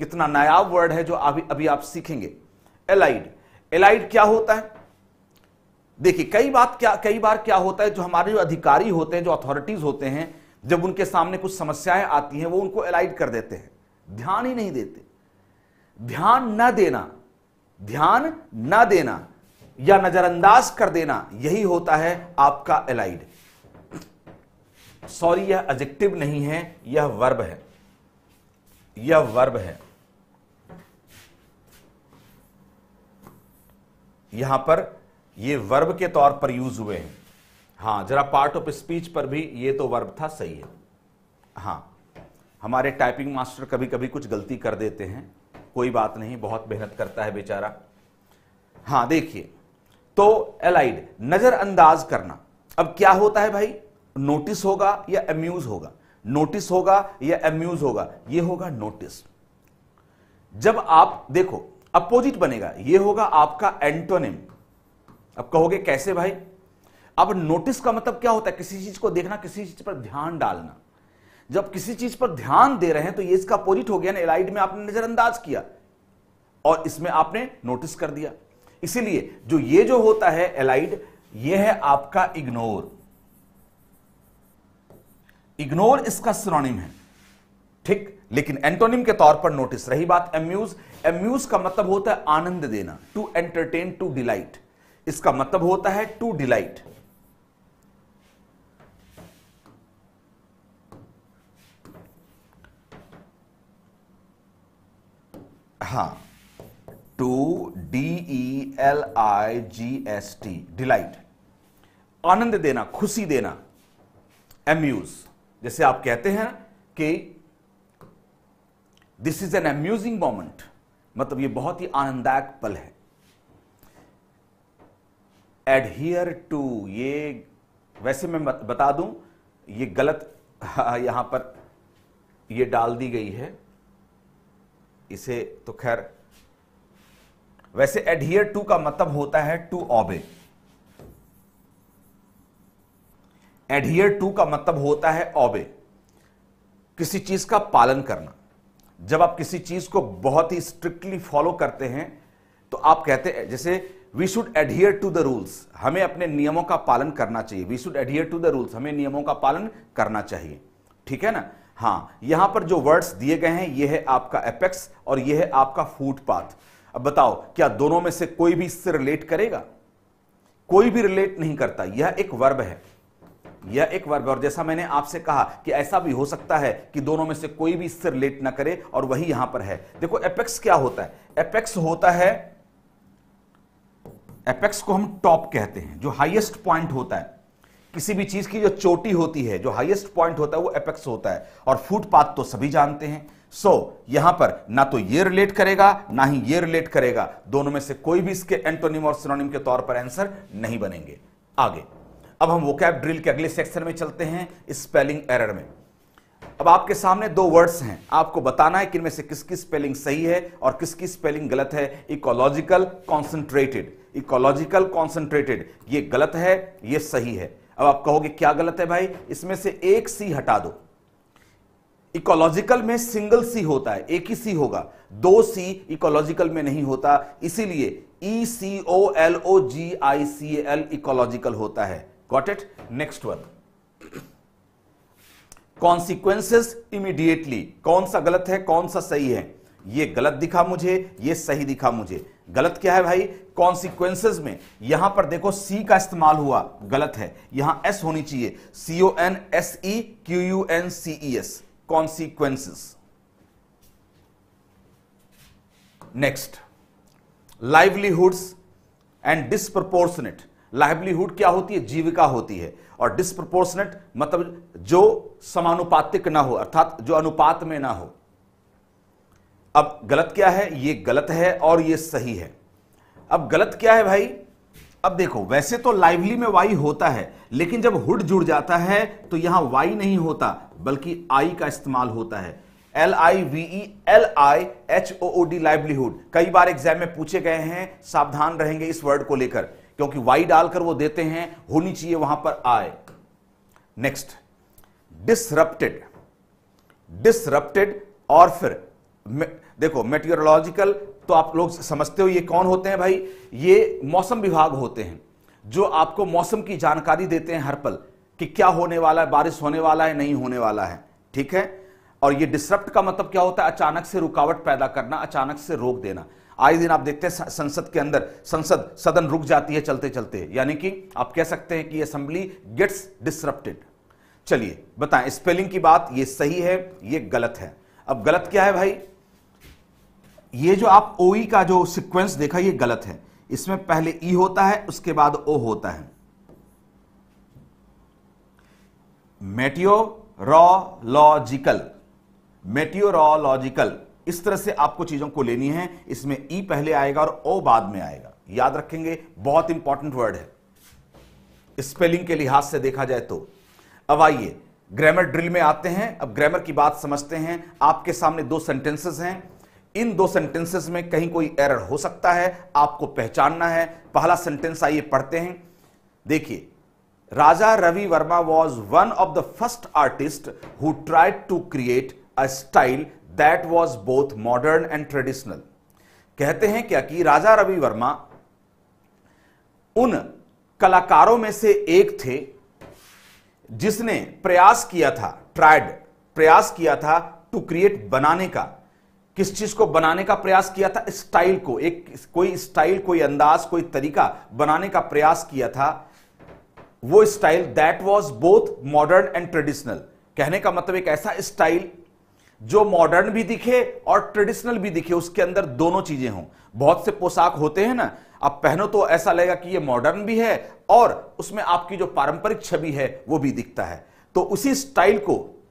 S1: कितना नायाब वर्ड है जो अभी अभी आप सीखेंगे। एलाइड एलाइड क्या होता है? देखिए, कई बात क्या, कई बार क्या होता है, जो हमारे जो अधिकारी होते हैं, जो अथॉरिटीज होते हैं, जब उनके सामने कुछ समस्याएँ आती हैं, वो उनको एलाइड कर देते हैं। ध्यान ही नहीं देते। ध्यान न देना, ध्यान न देना, या नजरअंदाज कर देना, यही होता है आपका एलाइड सॉरी, यह एडजेक्टिव नहीं है, यह वर्ब है। यह वर्ब है। यहाँ पर यह वर्ब के तौर पर यूज़ हुए हैं। हाँ, जरा पार्ट ऑफ़ स्पीच पर भी यह तो वर्ब था, सही है। हाँ, हमारे टाइपिंग मास्टर कभी कभी कुछ गलती कर देते हैं। कोई बात नहीं, बहुत मेहनत करता है बेचारा। हाँ, देखिए तो एलाइड नजरअंदाज करना। अब क्या होता है भाई? नोटिस होगा या अम्यूज होगा? नोटिस होगा या अम्यूज होगा? ये होगा नोटिस जब आप, देखो, अपोजिट बनेगा, ये होगा आपका एंटोनिम अब कहोगे कैसे भाई? अब नोटिस का मतलब क्या होता है? किसी चीज़ को देखना, किसी चीज़ पर ध्यान डालना. जब किसी चीज़ पर ध्यान दे रहे हैं तो ये इसका अपोजिट हो गया ना एलाइड में आपने नजरअंदाज किया. और इसमें आपने नोटिस कर दिया. इसीलिए जो ये जो होता है एलाइड ये है आपका इग्नोर इग्नोर इसका सिनोनिम है। ठीक? लेकिन एंटोनिम के तौर पर नोटिस रही बात एम्यूज एम्यूज का मतलब होता है आनंद देना। टू एंटरटेन टू डिलाइट इसका मतलब होता है टू डिलाइट हाँ। To D E L I G S T delight आनंद देना, खुशी देना। एम्यूज जैसे आप कहते हैं कि this is an amusing moment मतलब ये बहुत ही आनंददायक पल है। एडहियर टू ये, वैसे मैं बता दूँ, ये गलत, यहाँ पर ये डाल दी गई है। इसे तो खैर, वैसे एडहियर टू का मतलब होता है टू ऑबे एडहियर टू का मतलब होता है ऑबे किसी चीज़ का पालन करना. जब आप किसी चीज़ को बहुत ही स्ट्रिक्टली फॉलो करते हैं तो आप कहते हैं, जैसे we should adhere to the rules हमें अपने नियमों का पालन करना चाहिए. We should adhere to the rules हमें नियमों का पालन करना चाहिए. ठीक है ना? हाँ, यहाँ पर जो वर्ड्स दिए गए हैं यह है आपका एपेक्स और यह है आपका फुटपाथ अब बताओ, क्या दोनों में से कोई भी इससे रिलेट करेगा? कोई भी रिलेट नहीं करता. यह एक वर्ब है. यह एक वर्ग और जैसा मैंने आपसे कहा कि ऐसा भी हो सकता है कि दोनों में से कोई भी इससे रिलेट ना करे और वही यहाँ पर है। देखो एपेक्स क्या होता है? एपेक्स होता है एपेक्स को हम टॉप कहते हैं जो हाईएस्ट पॉइंट होता है। किसी भी चीज़ की जो चोटी होती है जो हाईएस्ट पॉइंट होता है वो एपेक्स होता है। और फुटपाथ तो सभी जानते हैं। सो so, यहाँ पर ना तो ये रिलेट करेगा ना ही ये रिलेट करेगा। दोनों में से कोई भी इसके एंटोनिम और सिनोनिम के तौर पर आंसर नहीं बनेंगे। आगे। अब हम वोकैब ड्रिल के अगले सेक्शन में चलते हैं स्पेलिंग एरर में। अब आपके सामने दो वर्ड्स हैं। आपको बताना है कि इनमें से किसकी स्पेलिंग सही है और किसकी स्पेलिंग गलत है। इकोलॉजिकल कॉन्सेंट्रेटेड इकोलॉजिकल कॉन्सेंट्रेटेड ये गलत है, ये सही है। अब आप कहोगे, क्या गलत है भाई? इसमें से एक सी हटा दो। इकोलॉजिकल में सिंगल सी होता है, एक ही सी होगा। दो सी इकोलॉजिकल में नहीं होता। इसीलिए E C O L O G I C L ecological होता है। Got it next one consequences immediately कौन सा गलत है, कौन सा सही है? ये गलत दिखा मुझे, ये सही दिखा मुझे। गलत क्या है भाई? कॉन्सिक्वेंसेज में। यहाँ पर देखो सी का इस्तेमाल हुआ। गलत है। यहाँ एस होनी चाहिए। C O N S E Q U N C E S consequences next livelihoods and disproportionate livelihood क्या होती है? जीविका होती है। और डिसप्रपोर्शनेट मतलब जो समानुपातिक ना हो, अर्थात जो अनुपात में ना हो। अब गलत क्या है? ये गलत है और ये सही है। अब गलत क्या है भाई? अब देखो, वैसे तो लाइवली में वाई होता है, लेकिन जब हुड जुड़ जाता है तो यहाँ वाई नहीं होता, बल्कि आई का इस्तेमाल होता है। L I V E L I H O D livelihood कई बार एग्ज़ाम में पूछे गए हैं, सावधान रहेंगे इस वर्ड को लेकर। क्योंकि वाई डालकर वो देते हैं, होनी चाहिए वहाँ पर आए नेक्स्ट डिसरप्टेड डिसरप्टेड और फिर देखो मेटियोरोलॉजिकल तो आप लोग समझते हो ये कौन होते हैं भाई? ये मौसम विभाग होते हैं, जो आपको मौसम की जानकारी देते हैं हर पल कि क्या होने वाला है, बारिश होने वाला है, नहीं होने वाला है, ठीक है? और ये डिसरप्ट का मतलब क्या होता है? अचानक से रुकावट पैदा करना, अचानक से रोक देना। आए दिन आप देखते हैं संसद के अंदर, संसद सदन रुक जाती है चलते चलते। यानी कि आप कह सकते हैं कि असेंबली गेट्स डिसरप्टेड चलिए, बताएँ स्पेलिंग की बात ये सही है, ये गलत है। अब गलत क्या है भाई? ये जो आप ओई e का जो सिक्वेंस देखा, ये गलत है। इसमें पहले ई e होता है, उसके बाद ओ होता है। मेटियोरोलॉजिकल मेटियोरोलॉजिकल इस तरह से आपको चीज़ों को लेनी है, इसमें ई पहले आएगा और ओ बाद में आएगा। याद रखेंगे, बहुत इंपॉर्टेंट वर्ड है। स्पेलिंग के लिहाज से देखा जाए तो। अब आइए ग्रामर ड्रिल में आते हैं। अब ग्रामर की बात समझते हैं। आपके सामने दो सेंटेंसेस हैं। इन दो सेंटेंसेस में कहीं कोई एरर हो सकता है, आपको पहचानना है। पहला सेंटेंस आइए पढ़ते हैं। देखिए, Raja Ravi Varma was one of the first artist who tried to create a style that was both modern and traditional कहते हैं क्या कि राजा रवि वर्मा उन कलाकारों में से एक थे जिसने प्रयास किया था ट्राइड प्रयास किया था टू क्रिएट बनाने का। किस चीज़ को बनाने का प्रयास किया था? स्टाइल को, एक कोई स्टाइल, कोई अंदाज, कोई तरीका बनाने का प्रयास किया था। वो style that was both modern and traditional कहने का मतलब एक ऐसा स्टाइल जो मॉडर्न भी दिखे और ट्रेडिशनल भी दिखे, उसके अंदर दोनों चीज़ें हों। बहुत से पोशाक होते हैं ना, आप पहनो तो ऐसा लगेगा कि ये मॉडर्न भी है और उसमें आपकी जो पारंपरिक छवि है, वो भी दिखता है। तो उसी स्टाइल को,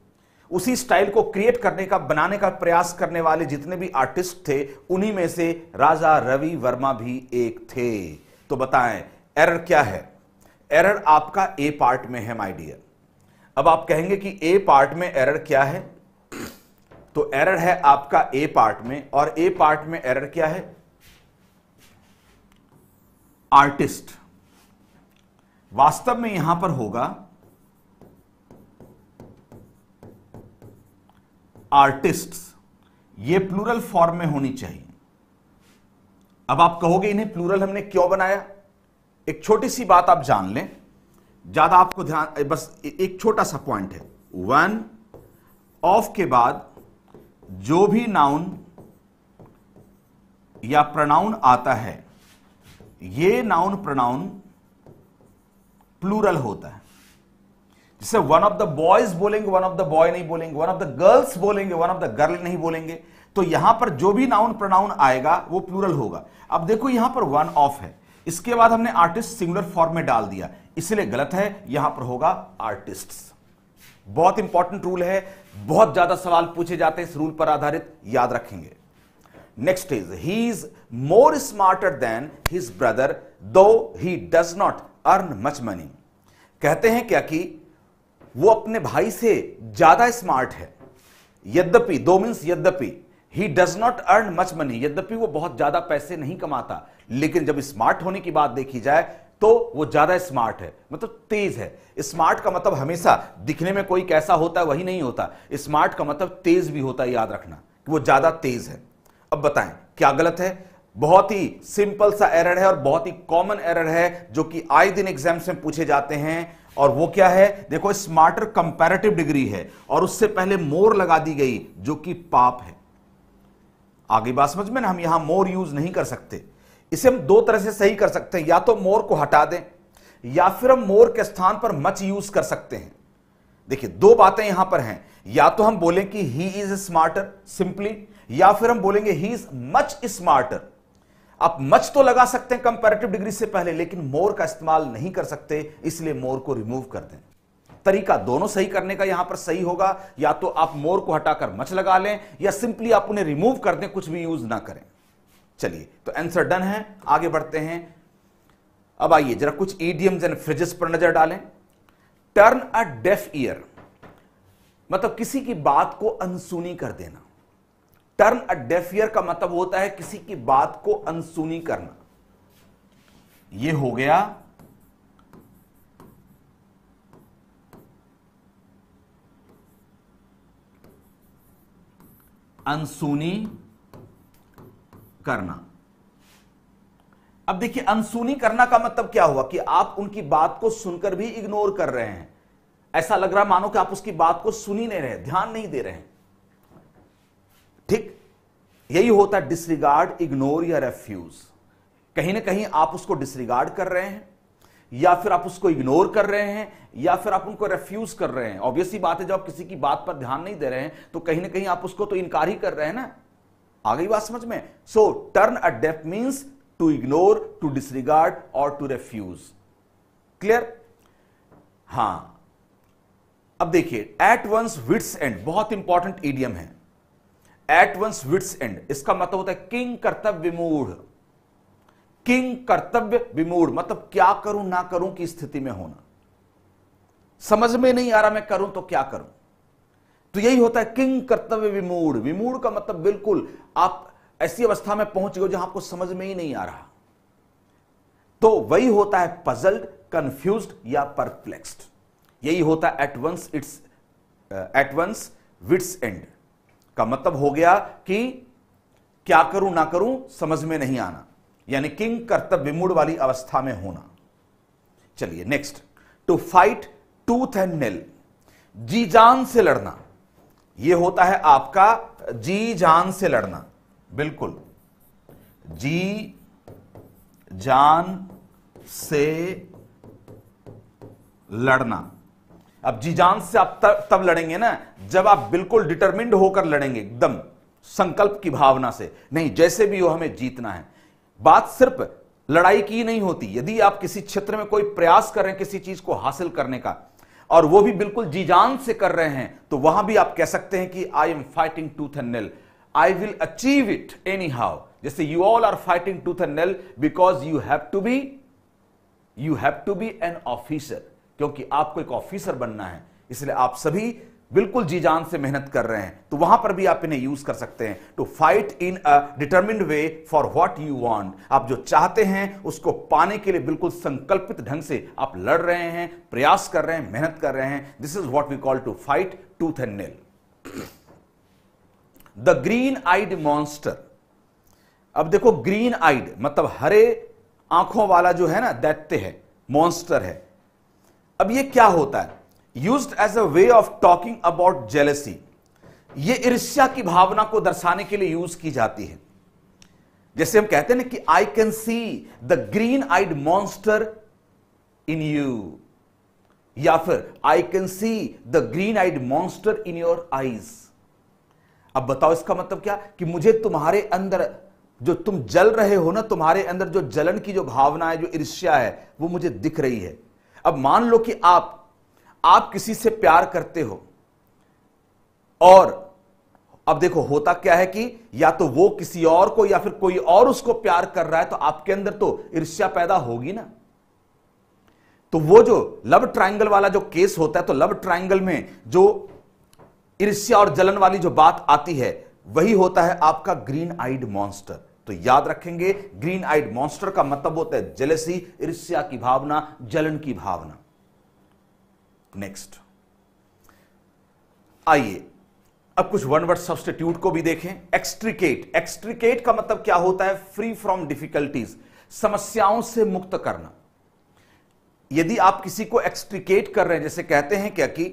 S1: उसी स्टाइल को क्रिएट करने का, बनाने का प्रयास करने वाले जितने भी आर्टिस्ट थे, उन्हीं में से राजा रवि वर्मा भी एक थे। तो बताएँ एरर क्या है? एरर आपका ए पार्ट में है माय डियर अब आप कहेंगे कि ए पार्ट में एरर क्या है? तो एरर है आपका ए पार्ट में, और ए पार्ट में एरर क्या है? आर्टिस्ट वास्तव में यहाँ पर होगा आर्टिस्ट्स ये प्लूरल फॉर्म में होनी चाहिए। अब आप कहोगे इन्हें प्लूरल हमने क्यों बनाया? एक छोटी सी बात आप जान लें। ज़्यादा आपको ध्यान, बस एक छोटा सा पॉइंट है। वन ऑफ़ के बाद जो भी नाउन या प्रनाउन आता है, ये नाउन प्रनाउन प्लूरल होता है। जैसे वन ऑफ़ द बॉयज़ बोलेंगे वन ऑफ़ द बॉय नहीं बोलेंगे वन ऑफ़ द गर्ल्स बोलेंगे वन ऑफ़ द गर्ल नहीं बोलेंगे तो यहाँ पर जो भी नाउन प्रोनाउन आएगा, वो प्लूरल होगा। अब देखो यहाँ पर वन ऑफ़ है। इसके बाद हमने आर्टिस्ट सिंगुलर फॉर्म में डाल दिया। इसलिए गलत है, यहाँ पर होगा आर्टिस्ट बहुत इंपॉर्टेंट रूल है। बहुत ज़्यादा सवाल पूछे जाते हैं, इस रूल पर आधारित याद रखेंगे। Next is he is more smarter than his brother though he does not earn much money कहते हैं क्या कि वो अपने भाई से ज़्यादा स्मार्ट है। यद्यपि, दो मीन्स यद्यपि he does not earn much money यद्यपि वो बहुत ज़्यादा पैसे नहीं कमाता, लेकिन जब स्मार्ट होने की बात देखी जाए तो वो ज़्यादा स्मार्ट है। मतलब तेज है। स्मार्ट का मतलब हमेशा दिखने में कोई कैसा होता है वही नहीं होता। स्मार्ट का मतलब तेज भी होता है, याद रखना कि वो ज़्यादा तेज है। अब बताएँ, क्या गलत है? बहुत ही सिंपल सा एरर है और बहुत ही कॉमन एरर है जो कि आए दिन एग्ज़ाम्स में पूछे जाते हैं। और वो क्या है? देखो स्मार्टर कंपैरेटिव डिग्री है और उससे पहले मोर लगा दी गई जो कि पाप है। आगे बात समझ में ना? हम यहाँ मोर यूज़ नहीं कर सकते। इसे हम दो तरह से सही कर सकते हैं। या तो मोर को हटा दें, या फिर हम मोर के स्थान पर मच यूज़ कर सकते हैं। देखिए, दो बातें यहाँ पर हैं। या तो हम बोलें कि ही इज़ स्मार्टर सिंपली या फिर हम बोलेंगे ही इज़ मच स्मार्टर आप मच तो लगा सकते हैं कंपेरेटिव डिग्री से पहले, लेकिन मोर का इस्तेमाल नहीं कर सकते, इसलिए मोर को रिमूव कर दें। तरीका दोनों सही करने का यहाँ पर सही होगा। या तो आप मोर को हटाकर मच लगा लें, या सिंपली आप उन्हें रिमूव कर दें, कुछ भी यूज़ ना करें। चलिए तो आंसर डन है, आगे बढ़ते हैं। अब आइए, जरा कुछ ईडियम्स एंड फ्रिजेस पर नज़र डालें। टर्न अ डेफ ईयर मतलब किसी की बात को अनसुनी कर देना। टर्न अ डेफ ईयर का मतलब होता है किसी की बात को अनसुनी करना। यह हो गया अनसुनी करना। अब देखिए, अनसुनी करना का मतलब क्या हुआ कि आप उनकी बात को सुनकर भी इग्नोर कर रहे हैं। ऐसा लग रहा मानो कि आप उसकी बात को सुन ही नहीं रहे, ध्यान नहीं दे रहे हैं। ठीक? यही होता है डिसरिगार्ड इग्नोर या रेफ्यूज कहीं ना कहीं आप उसको डिसरिगार्ड कर रहे हैं, या फिर आप उसको इग्नोर कर रहे हैं, या फिर आप उनको रेफ्यूज कर रहे हैं। ऑब्वियसली बात है, जब आप किसी की बात पर ध्यान नहीं दे रहे हैं तो कहीं ना कहीं आप उसको तो इनकार ही कर रहे हैं ना। आ गई बात समझ में? So turn a deaf means to ignore to disregard और टू रेफ्यूज क्लियर हाँ। अब देखिए एट वंस विट्स एंड बहुत इंपॉर्टेंट ईडियम है। एट वंस विट्स एंड इसका मतलब होता है किंग कर्तव्य विमूढ़। किंग कर्तव्य विमूढ़ मतलब क्या करूँ, ना करूँ की स्थिति में होना। समझ में नहीं आ रहा मैं करूँ तो क्या करूँ? तो यही होता है किंग कर्तव्य विमूढ़। विमूढ़ का मतलब बिल्कुल आप ऐसी अवस्था में पहुँच गए जहाँ आपको समझ में ही नहीं आ रहा। तो वही होता है पजल्ड कंफ्यूज या परप्लेक्स्ड यही होता है at one's it's at one's wits end का मतलब हो गया कि क्या करूँ, ना करूँ समझ में नहीं आना। यानी किंग कर्तव्य विमूढ़ वाली अवस्था में होना। चलिए next to fight tooth and nail जी जान से लड़ना। यह होता है आपका जी जान से लड़ना। बिल्कुल। जी जान से लड़ना। अब जी जान से आप तब, तब लड़ेंगे ना जब आप बिल्कुल डिटर्मिंड होकर लड़ेंगे एकदम संकल्प की भावना से। नहीं जैसे भी हो हमें जीतना है। बात सिर्फ़ लड़ाई की नहीं होती। यदि आप किसी क्षेत्र में कोई प्रयास कर रहे हैं किसी चीज़ को हासिल करने का और वो भी बिल्कुल जी जान से कर रहे हैं तो वहाँ भी आप कह सकते हैं कि I am fighting tooth and nail I will achieve it anyhow जैसे you all are fighting tooth and nail because you have to be you have to be an officer क्योंकि आपको एक ऑफिसर बनना है। इसलिए आप सभी बिल्कुल जी जान से मेहनत कर रहे हैं तो वहाँ पर भी आप इन्हें यूज़ कर सकते हैं। To fight in a determined way for what you want आप जो चाहते हैं, उसको पाने के लिए बिल्कुल संकल्पित ढंग से आप लड़ रहे हैं, प्रयास कर रहे हैं, मेहनत कर रहे हैं। This is what we call to fight tooth and nail the green eyed monster अब देखो ग्रीन आइड मतलब हरे आँखों वाला जो है ना, दैत्य है मॉन्स्टर है। अब ये क्या होता है? Use as a way of talking about jealousy ये ईर्ष्या की भावना को दर्शाने के लिए यूज़ की जाती है। जैसे हम कहते हैं ना कि I can see the green eyed monster in you या फिर I can see the green eyed monster in your eyes अब बताओ इसका मतलब क्या? कि मुझे तुम्हारे अंदर जो तुम जल रहे हो ना, तुम्हारे अंदर जो जलन की जो भावना है, जो ईर्ष्या है, वो मुझे दिख रही है। अब मान लो कि आप आप किसी से प्यार करते हो, और अब देखो होता क्या है कि या तो वो किसी और को या फिर कोई और उसको प्यार कर रहा है तो आपके अंदर तो ईर्ष्या पैदा होगी ना। तो वो जो लव ट्रायंगल वाला जो केस होता है तो लव ट्रायंगल में जो ईर्ष्या और जलन वाली जो बात आती है, वही होता है आपका ग्रीन आइड मॉन्स्टर तो याद रखेंगे ग्रीन आइड मॉन्स्टर का मतलब होता है जेलसी ईर्ष्या की भावना, जलन की भावना। नेक्स्ट आइए, अब कुछ वन वर्ड सब्सटीट्यूट को भी देखें. एक्सट्रिकेट एक्सट्रिकेट का मतलब क्या होता है? फ्री फ्रॉम डिफिकल्टीज समस्याओं से मुक्त करना. यदि आप किसी को एक्सट्रिकेट कर रहे हैं, जैसे कहते हैं क्या कि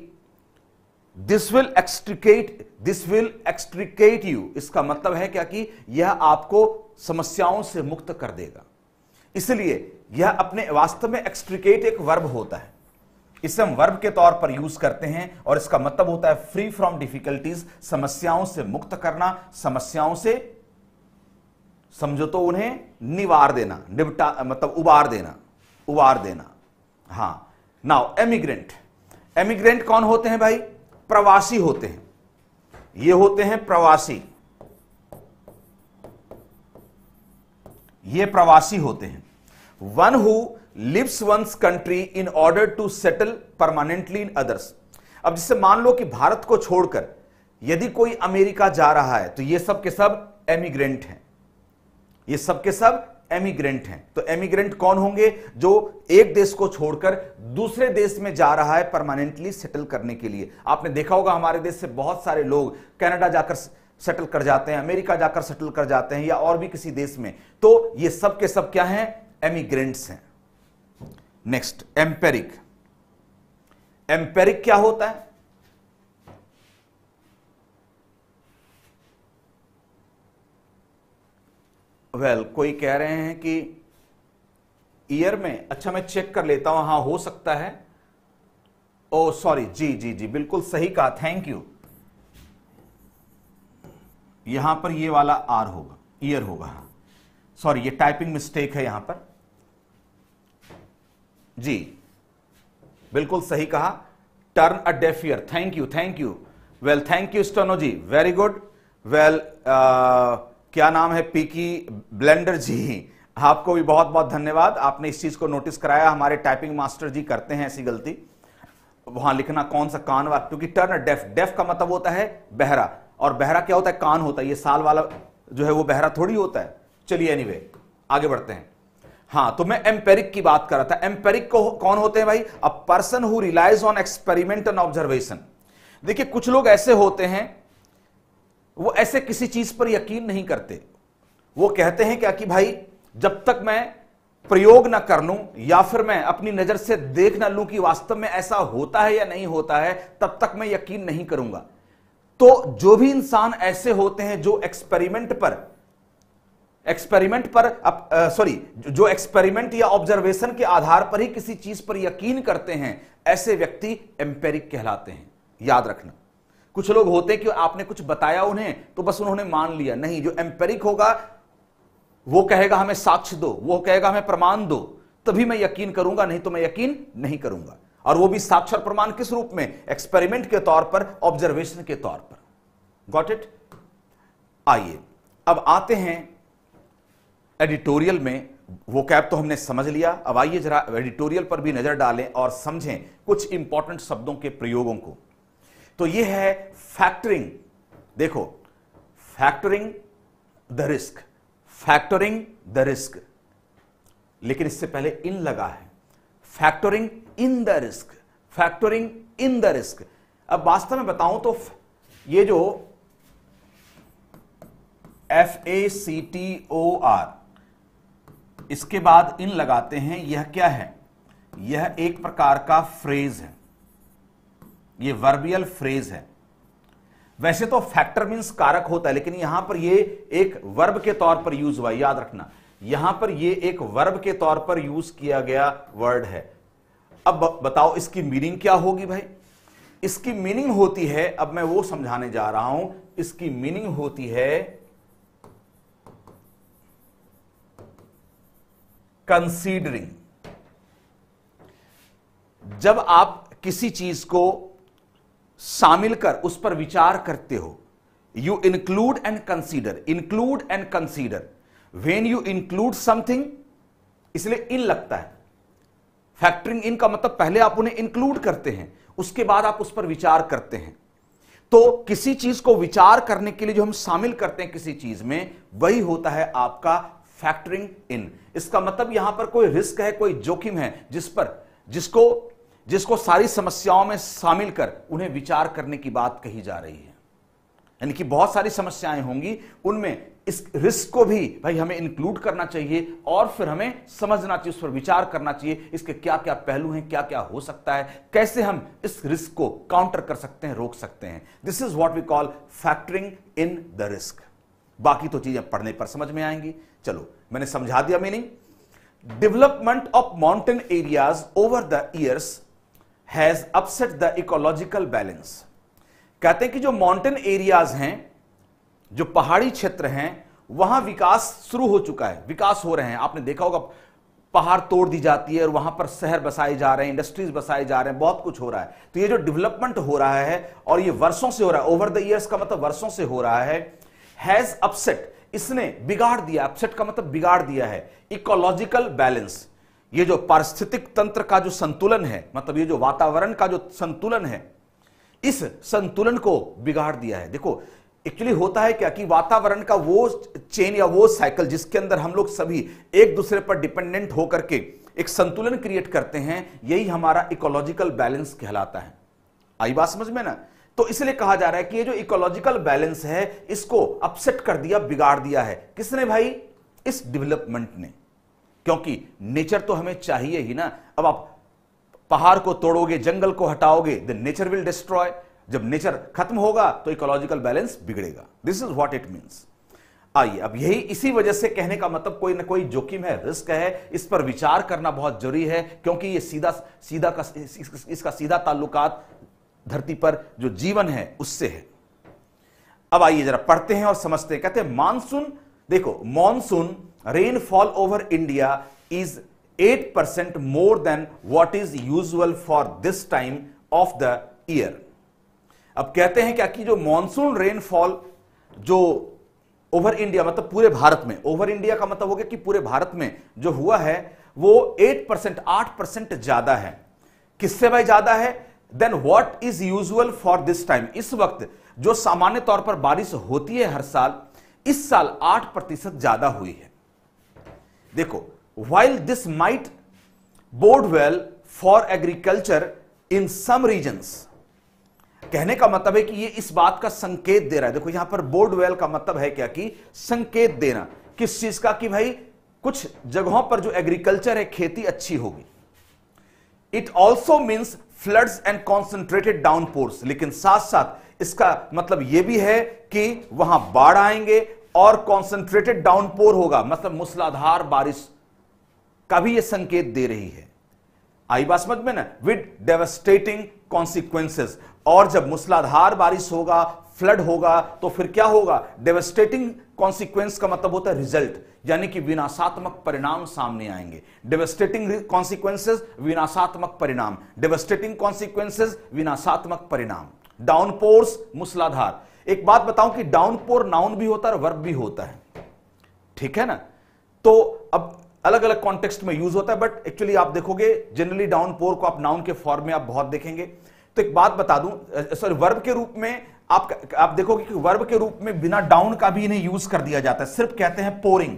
S1: this will extricate this will extricate you इसका मतलब है क्या कि, यह आपको समस्याओं से मुक्त कर देगा. इसलिए, यह अपने वास्तव में एक्सट्रिकेट एक वर्ब होता है. इसे हम वर्ब के तौर पर यूज़ करते हैं और इसका मतलब होता है फ्री फ्रॉम डिफिकल्टीज समस्याओं से मुक्त करना, समस्याओं से समझो तो उन्हें निवार देना, निपटा मतलब उबार देना उबार देना। हाँ नाउ एमिग्रेंट एमिग्रेंट कौन होते हैं भाई? प्रवासी होते हैं। ये होते हैं प्रवासी। ये प्रवासी होते हैं। One who lives one's country in order to settle permanently in others अब जिससे मान लो कि भारत को छोड़कर यदि कोई अमेरिका जा रहा है तो ये सब के सब एमिग्रेंट हैं। ये सब के सब एमिग्रेंट हैं। तो एमिग्रेंट कौन होंगे? जो एक देश को छोड़कर दूसरे देश में जा रहा है परमानेंटली सेटल करने के लिए। आपने देखा होगा हमारे देश से बहुत सारे लोग कनाडा जाकर सेटल कर जाते हैं, अमेरिका जाकर सेटल कर जाते हैं या और भी किसी देश में। तो ये सब के सब क्या हैं? एमिग्रेंट्स हैं। नेक्स्ट एम्पेरिक एम्पेरिक क्या होता है? वेल well, कोई कह रहे हैं कि ईयर में अच्छा मैं चेक कर लेता हूँ हाँ हो सकता है। ओ सॉरी जी जी जी बिल्कुल सही कहा थैंक यू यहाँ पर ये वाला आर होगा ईयर होगा हाँ। सॉरी ये टाइपिंग मिस्टेक है यहाँ पर। जी। बिल्कुल सही कहा। Turn a deaf ear thank you thank you well thank you steno ji very good well क्या नाम है पीकी ब्लेंडर जी? आपको भी बहुत बहुत धन्यवाद। आपने इस चीज़ को नोटिस कराया। हमारे टाइपिंग मास्टर जी करते हैं ऐसी गलती। वहाँ लिखना कौन सा कान वाला? क्योंकि टर्न डेफ डेफ का मतलब होता है बहरा। और बहरा क्या होता है? कान होता है। ये साल वाला जो है वो बहरा थोड़ी होता है। चलिए एनीवे anyway, आगे बढ़ते हैं। हाँ तो मैं एम्पेरिक की बात कर रहा था। एम्पेरिक को कौन होते हैं भाई? A person who relies on experiment and observation देखिए, कुछ लोग ऐसे होते हैं, वो ऐसे किसी चीज़ पर यकीन नहीं करते। वो कहते हैं क्या कि भाई, जब तक मैं प्रयोग ना कर लूँ, या फिर मैं अपनी नज़र से देख ना लूँ कि वास्तव में ऐसा होता है या नहीं होता है, तब तक मैं यकीन नहीं करूँगा। तो जो भी इंसान ऐसे होते हैं, जो एक्सपेरिमेंट पर एक्सपेरिमेंट पर सॉरी जो एक्सपेरिमेंट या ऑब्जर्वेशन के आधार पर ही किसी चीज़ पर यकीन करते हैं, ऐसे व्यक्ति एम्पेरिक कहलाते हैं। याद रखना। कुछ लोग होते हैं कि आपने कुछ बताया उन्हें तो बस उन्होंने मान लिया। नहीं, जो एम्पेरिक होगा, वो कहेगा हमें साक्ष्य दो, वो कहेगा हमें प्रमाण दो, तभी मैं यकीन करूँगा, नहीं तो मैं यकीन नहीं करूँगा। और वो भी साक्षर प्रमाण किस रूप में? एक्सपेरिमेंट के तौर पर ऑब्जर्वेशन के तौर पर। गॉट इट आइए, अब आते हैं एडिटोरियल में वो कैब तो हमने समझ लिया। अब आइए जरा एडिटोरियल पर भी नज़र डालें और समझें कुछ इंपॉर्टेंट शब्दों के प्रयोगों को। तो ये है फैक्टरिंग देखो factoring the risk factoring the risk लेकिन इससे पहले इन लगा है। Factoring in the risk factoring in the risk अब वास्तव में बताऊँ तो ये जो F A C T O R इसके बाद इन लगाते हैं, यह क्या है? यह एक प्रकार का फ्रेज है। यह वर्बियल फ्रेज है। वैसे तो फैक्टर मीन्स कारक होता है, लेकिन यहाँ पर यह एक वर्ब के तौर पर यूज़ हुआ याद रखना। यहाँ पर यह एक वर्ब के तौर पर यूज़ किया गया वर्ड है। अब बताओ इसकी मीनिंग क्या होगी भाई? इसकी मीनिंग होती है, अब मैं वो समझाने जा रहा हूँ, इसकी मीनिंग होती है कंसीडरिंग जब आप किसी चीज़ को शामिल कर, उस पर विचार करते हो you include and consider include and consider when you include something इसलिए इन लगता है। फैक्टरिंग इन का मतलब पहले आप उन्हें इंक्लूड करते हैं, उसके बाद आप उस पर विचार करते हैं। तो किसी चीज़ को विचार करने के लिए जो हम शामिल करते हैं किसी चीज़ में, वही होता है आपका फैक्टरिंग इन इसका मतलब यहाँ पर कोई रिस्क है, कोई जोखिम है, जिस पर, जिसको जिसको सारी समस्याओं में शामिल कर उन्हें विचार करने की बात कही जा रही है। यानी कि बहुत सारी समस्याएँ होंगी, उनमें इस रिस्क को भी भाई हमें इंक्लूड करना चाहिए और फिर हमें समझना चाहिए, उस पर विचार करना चाहिए, इसके क्या क्या पहलू हैं क्या क्या हो सकता है, कैसे हम इस रिस्क को काउंटर कर सकते हैं, रोक सकते हैं। This is what we call factoring in the risk बाकी तो चीज़ें पढ़ने पर समझ में आएँगी। चलो, मैंने समझा दिया meaning development of mountain areas over the years has upset the ecological balance कहते हैं कि जो माउंटेन एरियाज़ हैं, जो पहाड़ी क्षेत्र हैं, वहाँ विकास शुरू हो चुका है, विकास हो रहे हैं। आपने देखा होगा, पहाड़ तोड़ दी जाती है और वहाँ पर शहर बसाए जा रहे हैं इंडस्ट्रीज़ बसाए जा रहे हैं, बहुत कुछ हो रहा है। तो ये जो डेवलपमेंट हो रहा है और ये वर्षों से हो रहा है ओवर द ईयर्स का मतलब वर्षों से हो रहा है हैज़ अपसेट इसने बिगाड़ दिया अपसेट का मतलब बिगाड़ दिया है। इकोलॉजिकल बैलेंस ये जो पारिस्थितिक तंत्र का जो संतुलन है मतलब ये जो वातावरण का जो संतुलन है, इस संतुलन को बिगाड़ दिया है। देखो एक्चुअली होता है क्या कि वातावरण का वो चेन या वो साइकिल जिसके अंदर हम लोग सभी एक दूसरे पर डिपेंडेंट होकर के एक संतुलन क्रिएट करते हैं, यही हमारा इकोलॉजिकल बैलेंस कहलाता है। आई बात समझ में ना? तो इसलिए कहा जा रहा है कि ये जो इकोलॉजिकल बैलेंस है, इसको अपसेट कर दिया, बिगाड़ दिया है। किसने भाई? इस डेवलपमेंट ने। क्योंकि नेचर तो हमें चाहिए ही ना। अब आप पहाड़ को तोड़ोगे, जंगल को हटाओगे द नेचर विल डिस्ट्रॉय जब नेचर खत्म होगा तो इकोलॉजिकल बैलेंस बिगड़ेगा। This is what it means आइए, अब यही इसी वजह से कहने का मतलब कोई ना कोई जोखिम है रिस्क है। इस पर विचार करना बहुत ज़रूरी है, क्योंकि ये सीधा सीधा का इसका सीधा ताल्लुकात धरती पर जो जीवन है, उससे है। अब आइए जरा पढ़ते हैं और समझते हैं। कहते हैं, मानसून देखो, monsoon rainfall over India is 8% more than what is usual for this time of the year. अब कहते हैं क्या कि जो मानसून रेनफॉल जो ओवर इंडिया मतलब पूरे भारत में ओवर इंडिया का मतलब हो गया कि पूरे भारत में जो हुआ है, वो 8 परसेंट आठ परसेंट ज़्यादा है। किससे भाई ज़्यादा है? Then what is usual for this time इस वक्त जो सामान्य तौर पर बारिश होती है हर साल, इस साल आठ प्रतिशत ज़्यादा हुई है। देखो, while this might bode well for agriculture in some regions, कहने का मतलब है कि ये इस बात का संकेत दे रहा है। देखो, यहाँ पर बोर्ड वेल का मतलब है क्या कि संकेत देना। किस चीज़ का? कि भाई, कुछ जगहों पर जो एग्रीकल्चर है, खेती अच्छी होगी। It also means floods and concentrated downpours लेकिन साथ साथ इसका मतलब यह भी है कि वहाँ बाढ़ आएँगे और कॉन्सेंट्रेटेड डाउनपोर होगा। मतलब मूसलाधार बारिश का भी यह संकेत दे रही है। आई बात समझ में ना? विद डेवेस्टेटिंग कॉन्सिक्वेंसेस और जब मूसलाधार बारिश होगा फ्लड होगा तो फिर क्या होगा? डेवेस्टेटिंग कॉन्सिक्वेंस का मतलब होता है रिज़ल्ट यानी कि विनाशात्मक परिणाम सामने आएँगे। डेवस्टेटिंग कॉन्सिक्वेंसेस विनाशात्मक परिणाम। डेवस्टेटिंग कॉन्सिक्वेंसेस विनाशात्मक परिणाम। डाउनपोर्स मूसलाधार। एक बात बताऊँ कि डाउनपोर नाउन भी होता है वर्ब भी होता है। ठीक है ना? तो अब अलग अलग कॉन्टेक्स्ट में यूज़ होता है बट एक्चुअली आप देखोगे जनरली डाउनपोर को आप नाउन के फॉर्म में आप बहुत देखेंगे। तो एक बात बता दूँ सॉरी वर्ब के रूप में आप आप देखोगे कि वर्ब के रूप में बिना डाउन का भी इन्हें यूज़ कर दिया जाता है। सिर्फ़ कहते हैं पोरिंग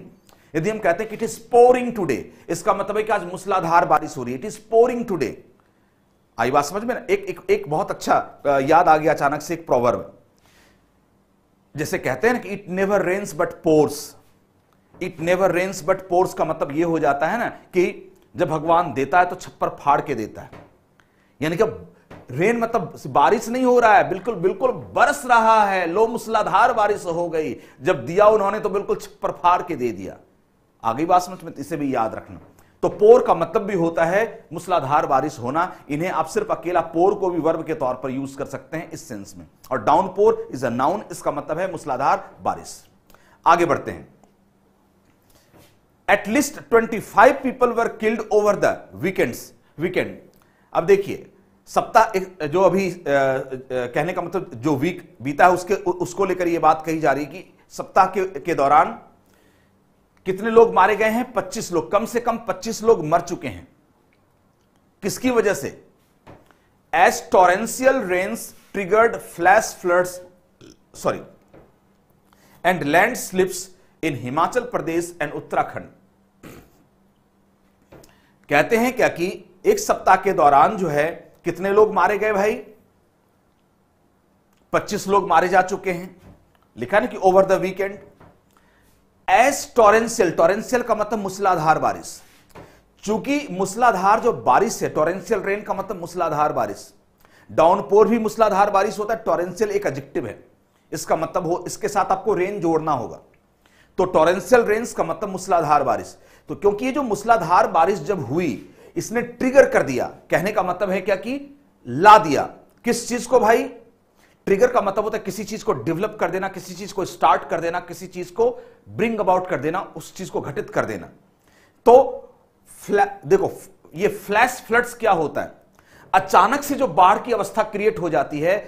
S1: यदि हम कहते हैं कि इट इज़ पोरिंग टुडे इसका मतलब है कि आज मूसलाधार बारिश हो रही है। इट इज़ पोरिंग टुडे आई बात समझ में ना? एक, एक एक बहुत अच्छा याद आ गया अचानक से एक प्रोवर्ब जैसे कहते हैं ना कि it never rains but pours it never rains but pours का मतलब यह हो जाता है ना कि जब भगवान देता है तो छप्पर फाड़ के देता है। यानी कि रेन मतलब बारिश नहीं हो रहा है, बिल्कुल बिल्कुल बरस रहा है, लो मूसलाधार बारिश हो गई। जब दिया उन्होंने तो बिल्कुल छप्पर फाड़ के दे दिया। आगे बात समझ में, इसे भी याद रखना। तो पोर का मतलब भी होता है मूसलाधार बारिश होना। इन्हें आप सिर्फ़ अकेला पोर को भी वर्ब के तौर पर यूज़ कर सकते हैं इस सेंस में। और downpour is a noun, इसका मतलब है मूसलाधार बारिश। आगे बढ़ते हैं। At least twenty five people were killed over the weekends weekend अब देखिए सप्ताह जो अभी आ, आ, कहने का मतलब जो वीक बीता है उसके उसको लेकर यह बात कही जा रही कि सप्ताह के, के दौरान कितने लोग मारे गए हैं? 25 लोग। कम से कम 25 लोग मर चुके हैं। किसकी वजह से? As torrential rains triggered flash floods sorry and landslips in Himachal Pradesh and Uttarakhand कहते हैं क्या कि एक सप्ताह के दौरान जो है कितने लोग मारे गए भाई? 25 लोग मारे जा चुके हैं। लिखा ना कि over the weekend as torrential torrential का मतलब मूसलाधार बारिश। चूँकि मूसलाधार जो बारिश है टोरेंशियल रेन का मतलब मूसलाधार बारिश। डाउनपोर भी मूसलाधार बारिश होता है टोरेंशियल एक एडजेक्टिव है। इसका मतलब हो, इसके साथ आपको रेन जोड़ना होगा। तो टोरेंशियल रेन्स का मतलब मूसलाधार बारिश। तो क्योंकि ये जो मूसलाधार बारिश जब हुई इसने ट्रिगर कर दिया। कहने का मतलब है क्या कि ला दिया। किस चीज़ को भाई? ट्रिगर का मतलब होता है किसी चीज़ को डेवलप कर देना, किसी चीज़ को स्टार्ट कर देना, किसी चीज़ को ब्रिंग अबाउट कर देना, उस चीज़ को घटित कर देना। तो देखो, ये फ्लैश फ्लड्स क्या होता है? अचानक से जो बाढ़ की अवस्था क्रिएट हो जाती है,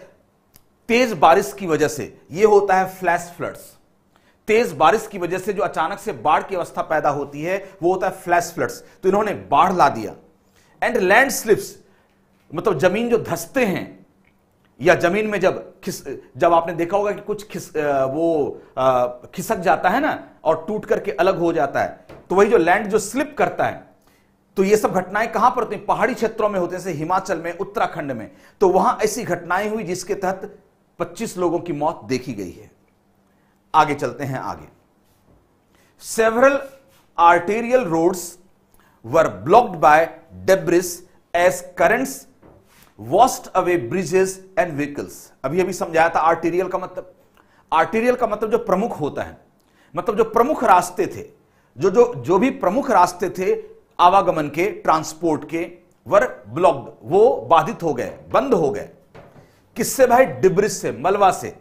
S1: तेज बारिश की वजह से यह होता है फ्लैश फ्लड्स तेज बारिश की वजह से जो अचानक से बाढ़ की अवस्था पैदा होती है, वो होता है फ्लैश फ्लड्स तो इन्होंने बाढ़ ला दिया। एंड लैंड स्लिप्स मतलब ज़मीन जो धसते हैं, या ज़मीन में जब खिस, जब आपने देखा होगा कि कुछ खिस वो खिसक जाता है ना, और टूट करके अलग हो जाता है तो वही जो लैंड जो स्लिप करता है तो ये सब घटनाएँ कहाँ पर होती हैं? पहाड़ी क्षेत्रों में होते हैं, जैसे हिमाचल में, उत्तराखंड में। तो वहाँ ऐसी घटनाएँ हुई जिसके तहत 25 लोगों की मौत देखी गई है। आगे चलते हैं आगे। Several arterial roads were blocked by debris as currents washed away bridges and vehicles अभी अभी समझाया था आर्टेरियल का मतलब। आर्टेरियल का मतलब जो प्रमुख होता है मतलब जो प्रमुख रास्ते थे, जो जो जो भी प्रमुख रास्ते थे आवागमन के ट्रांसपोर्ट के वर ब्लॉक्ड वो बाधित हो गए, बंद हो गए। किससे भाई? डिब्रिस से, मलबा से।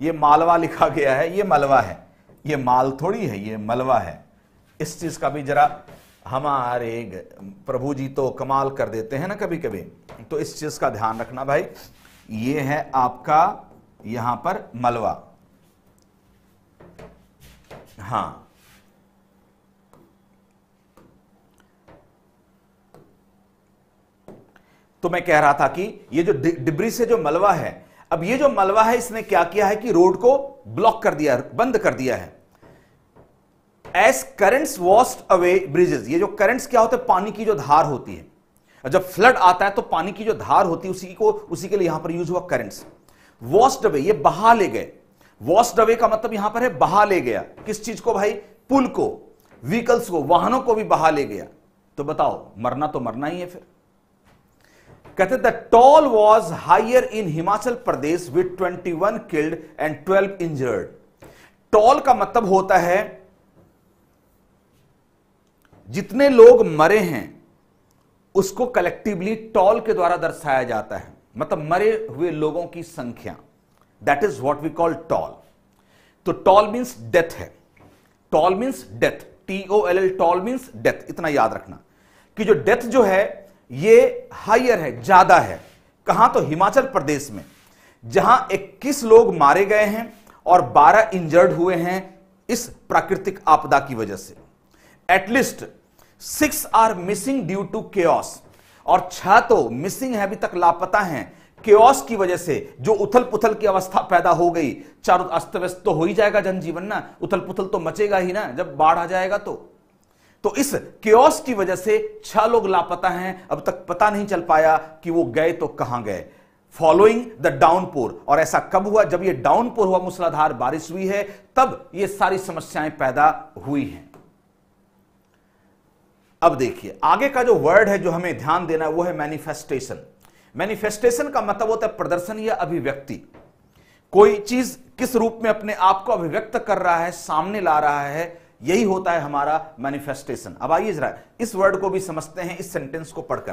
S1: ये मालवा लिखा गया है, ये मलवा है। ये माल थोड़ी है, ये मलवा है। इस चीज़ का भी जरा हमारे प्रभु जी तो कमाल कर देते हैं ना कभी कभी तो इस चीज़ का ध्यान रखना भाई। ये है आपका यहाँ पर मलवा। हाँ। तो मैं कह रहा था कि ये जो डिब्री से जो मलवा है अब ये जो मलबा है, इसने क्या किया है कि रोड को ब्लॉक कर दिया, बंद कर दिया है। As currents washed away bridges ये जो करेंट्स क्या होते हैं? पानी की जो धार होती है। जब फ्लड आता है तो पानी की जो धार होती है, उसी को, उसी के लिए यहाँ पर यूज़ हुआ करेंट्स वॉस्ट अवे ये बहा ले गए। वॉस्ट अवे का मतलब यहाँ पर है, बहा ले गया। किस चीज़ को भाई? पुल को व्हीकल्स को, वाहनों को भी बहा ले गया। तो बताओ, मरना तो मरना ही है फिर। कहते the toll was higher in Himachal Pradesh with 21 killed and 12 injured toll का मतलब होता है, जितने लोग मरे हैं, उसको कलेक्टिवली टॉल के द्वारा दर्शाया जाता है। मतलब मरे हुए लोगों की संख्या। That is what we call toll तो टॉल मींस डेथ है। Toll means death T O L L toll means death इतना याद रखना। कि जो डेथ जो है ये हाइयर है, ज़्यादा है। कहाँ तो हिमाचल प्रदेश में, जहाँ 21 लोग मारे गए हैं और 12 इंजर्ड हुए हैं इस प्राकृतिक आपदा की वजह से। At least six are missing due to chaos और छह तो मिसिंग है, अभी तक लापता हैं। केओस की वजह से जो उथल पुथल की अवस्था पैदा हो गई, चारों अस्त व्यस्त तो हो ही जाएगा जनजीवन ना। उथल पुथल तो मचेगा ही ना, जब बाढ़ आ जाएगा तो। तो इस क्योस की वजह से छह लोग लापता हैं। अब तक पता नहीं चल पाया कि वो गए तो कहाँ गए। फॉलोइंग द डाउनपोर और ऐसा कब हुआ? जब ये डाउनपोर हुआ, मूसलाधार बारिश हुई है, तब ये सारी समस्याएँ पैदा हुई हैं। अब देखिए, आगे का जो वर्ड है जो हमें ध्यान देना है, वो है मैनिफेस्टेशन मैनिफेस्टेशन का मतलब होता है प्रदर्शन या अभिव्यक्ति। कोई चीज़ किस रूप में अपने आप को अभिव्यक्त कर रहा है, सामने ला रहा है यही होता है हमारा मैनिफेस्टेशन अब आइए जरा, इस वर्ड को भी समझते हैं, इस सेंटेंस को पढ़कर।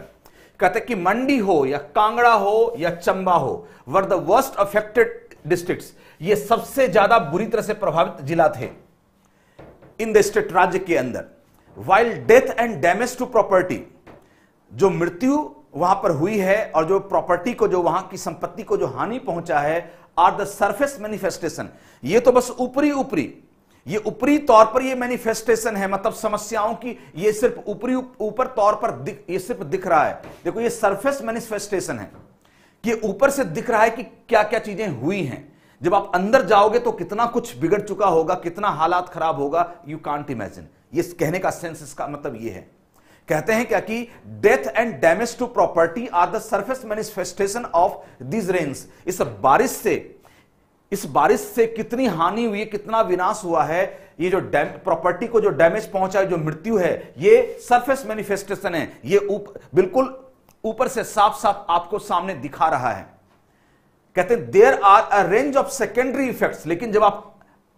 S1: कहते कि मंडी हो या कांगड़ा हो या चंबा हो were the worst affected districts ये सबसे ज़्यादा बुरी तरह से प्रभावित जिला थे इन द स्टेट राज्य के अंदर. While death and damage to property जो मृत्यु वहाँ पर हुई है और जो प्रॉपर्टी को, जो वहाँ की संपत्ति को जो हानि पहुँचा है आर द सरफेस मैनिफेस्टेशन ये तो बस ऊपरी ऊपरी ये ऊपरी तौर पर ये मैनिफेस्टेशन है मतलब समस्याओं की ये सिर्फ़ ऊपरी ऊपर तौर पर दिख, ये सिर्फ़ दिख रहा है। देखो, ये सरफेस मैनिफेस्टेशन है कि ऊपर से दिख रहा है कि क्या क्या चीज़ें हुई हैं। जब आप अंदर जाओगे तो कितना कुछ बिगड़ चुका होगा, कितना हालात खराब होगा यू कांट इमेजिन ये कहने का सेंस इसका मतलब ये है। कहते हैं क्या कि death and damage to property are the surface manifestation of this rains इस बारिश से इस बारिश से कितनी हानि हुई है कितना विनाश हुआ है ये जो डैम प्रॉपर्टी को जो डैमेज पहुँचा है जो मृत्यु है ये सरफेस मैनिफेस्टेशन है। ये उप, बिल्कुल ऊपर से साफ़ साफ़ आपको सामने दिखा रहा है। कहते हैं there are a range of secondary effects लेकिन जब आप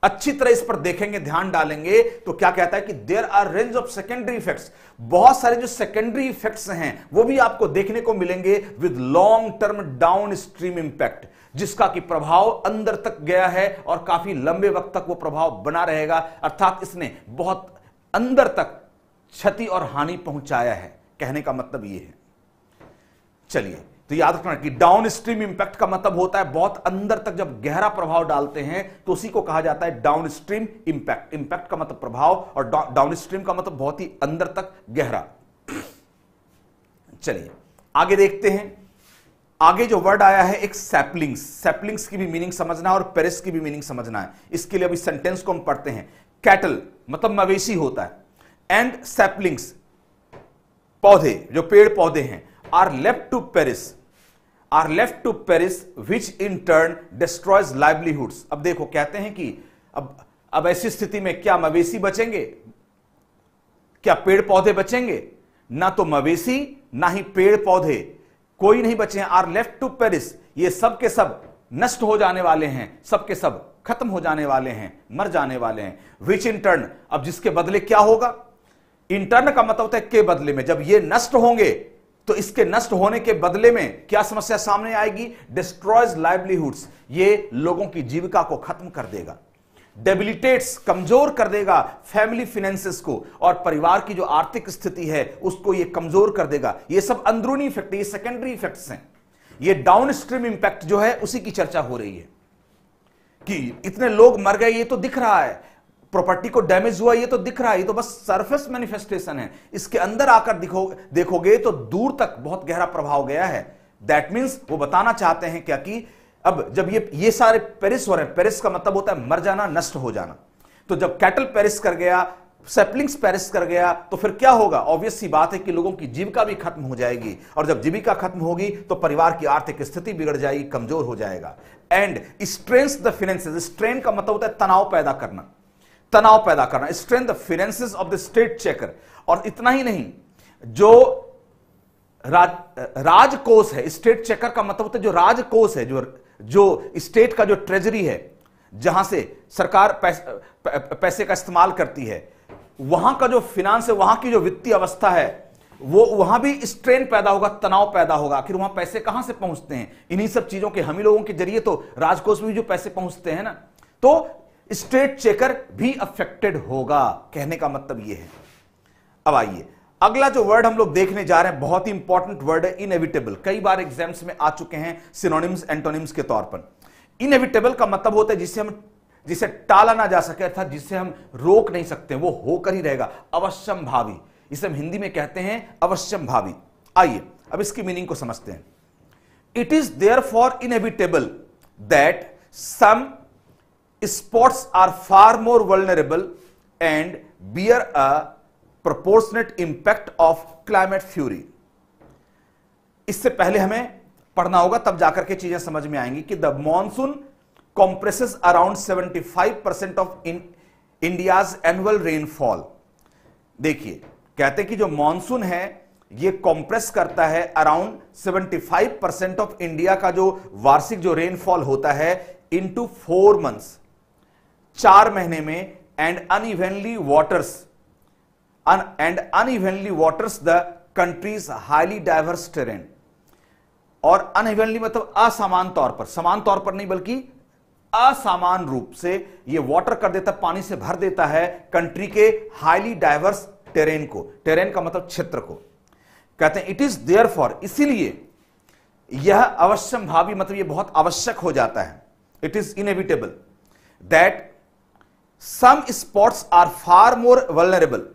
S1: अच्छी तरह इस पर देखेंगे ध्यान डालेंगे तो क्या कहता है कि there are range of secondary effects बहुत सारे जो सेकेंडरी इफेक्ट्स हैं वो भी आपको देखने को मिलेंगे with long term downstream impact जिसका कि प्रभाव अंदर तक गया है और काफ़ी लंबे वक्त तक वो प्रभाव बना रहेगा, अर्थात इसने बहुत अंदर तक क्षति और हानि पहुँचाया है। कहने का मतलब ये है। चलिए तो याद रखना कि डाउन स्ट्रीम इंपैक्ट का मतलब होता है बहुत अंदर तक जब गहरा प्रभाव डालते हैं तो उसी को कहा जाता है डाउन स्ट्रीम इंपैक्ट इंपैक्ट का मतलब प्रभाव और डाउन स्ट्रीम का मतलब बहुत ही अंदर तक गहरा। चलिए, आगे देखते हैं। आगे जो वर्ड आया है, एक सैपलिंग्स सैपलिंग्स की भी मीनिंग समझना और पेरिस की भी मीनिंग समझना है। इसके लिए अभी सेंटेंस को हम पढ़ते हैं। कैटल मतलब मवेशी होता है। एंड सैपलिंग्स पौधे, जो पेड़ पौधे हैं are left to perish are left to perish which in turn destroys livelihoods अब देखो, कहते हैं कि अब अब ऐसी स्थिति में क्या मवेशी बचेंगे? क्या पेड़ पौधे बचेंगे? ना तो मवेशी, ना ही पेड़ पौधे। कोई नहीं बचे हैं। Are left to perish. ये सब के सब नष्ट हो जाने वाले हैं। सब के सब खत्म हो जाने वाले हैं। मर जाने वाले हैं। विच इन टर्न अब जिसके बदले क्या होगा? इंटर्न का मतलब है के बदले में। जब ये नष्ट होंगे तो इसके नष्ट होने के बदले में क्या समस्या सामने आएगी? डिस्ट्रॉयज लाइवलीहुड्स ये लोगों की जीविका को खत्म कर देगा। डेबिलिटेट्स कमज़ोर कर देगा फैमिली फिनेंसेस को और परिवार की जो आर्थिक स्थिति है, उसको ये कमज़ोर कर देगा। ये सब अंदरूनी इफ़ेक्ट ये सेकेंडरी इफेक्ट्स हैं। ये डाउन स्ट्रीम इंपैक्ट जो है, उसी की चर्चा हो रही है। कि इतने लोग मर गए, ये तो दिख रहा है। प्रॉपर्टी को डैमेज हुआ, ये तो दिख रहा है। ये तो बस सरफेस मैनिफेस्टेशन है। इसके अंदर आकर दिखो, देखोगे तो दूर तक बहुत गहरा प्रभाव गया है। दैट मीन्स वो बताना चाहते हैं क्या कि अब जब ये ये सारे पेरिस हो रहे हैं, पेरिस का मतलब होता है मर जाना, नष्ट हो जाना। तो जब कैटल पेरिस कर गया, सेपलिंग्स पेरिस कर गया तो फिर क्या होगा? ऑब्वियस सी बात है कि लोगों की जीविका भी खत्म हो जाएगी, और जब जीविका खत्म होगी तो परिवार की आर्थिक स्थिति बिगड़ जाएगी, कमज़ोर हो जाएगा। And strength the finances strain का मतलब होता है तनाव पैदा करना। तनाव पैदा करना strength the finances of the state checker और इतना ही नहीं, जो राज, राजकोष है स्टेट चेकर का मतलब होता है जो राजकोष है, जो जो स्टेट का जो ट्रेजरी है जहाँ से सरकार पैसे, पैसे का इस्तेमाल करती है वहाँ का जो फिनांस है वहाँ की जो वित्तीय अवस्था है वो वहाँ भी स्ट्रेन पैदा होगा तनाव पैदा होगा। आखिर वहाँ पैसे कहाँ से पहुँचते हैं? इन्हीं सब चीज़ों के हम ही लोगों के ज़रिए तो राजकोष में जो पैसे पहुँचते हैं ना तो स्टेट चेकर भी अफेक्टेड होगा। कहने का मतलब यह है। अब आइए अगला जो वर्ड हम लोग देखने जा रहे हैं, बहुत ही इंपॉर्टेंट वर्ड है इनएविटेबल कई बार एग्ज़ाम्स में आ चुके हैं सिनोनिम्स एंटोनिम्स के तौर पर. इनएविटेबल का मतलब होता है जिसे हम, जिसे टाला ना जा सके, अर्थात जिसे हम रोक नहीं सकते, वो होकर ही रहेगा. अवश्यम भावी. इसे हम हिंदी में कहते हैं अवश्यम भावी. आइए, अब इसकी मीनिंग को समझते हैं. It is therefore inevitable that some spots are far more vulnerable and bear a proportionate impact of climate fury इससे पहले हमें पढ़ना होगा, तब जाकर के चीज़ें समझ में आएँगी कि the monsoon compresses around 75 percent of India's annual rainfall देखिए, कहते कि जो मॉनसून है, ये कॉम्प्रेस करता है अराउंड 75 परसेंट ऑफ़ इंडिया का जो वार्षिक जो रेनफॉल होता है इनटू फोर मंथ्स चार महीने में and unevenly waters and unevenly waters the country's highly diverse terrain और अनइवेनली मतलब असमान तौर पर। समान तौर पर नहीं, बल्कि असामान रूप से यह वाटर कर देता, पानी से भर देता है कंट्री के हाईली डाइवर्स टेरेन को। टेरेन का मतलब क्षेत्र को। कहते हैं इट इज़ देयर फॉर इसीलिए यह अवश्यम भावी मतलब यह बहुत आवश्यक हो जाता है। It is inevitable that some spots are far more vulnerable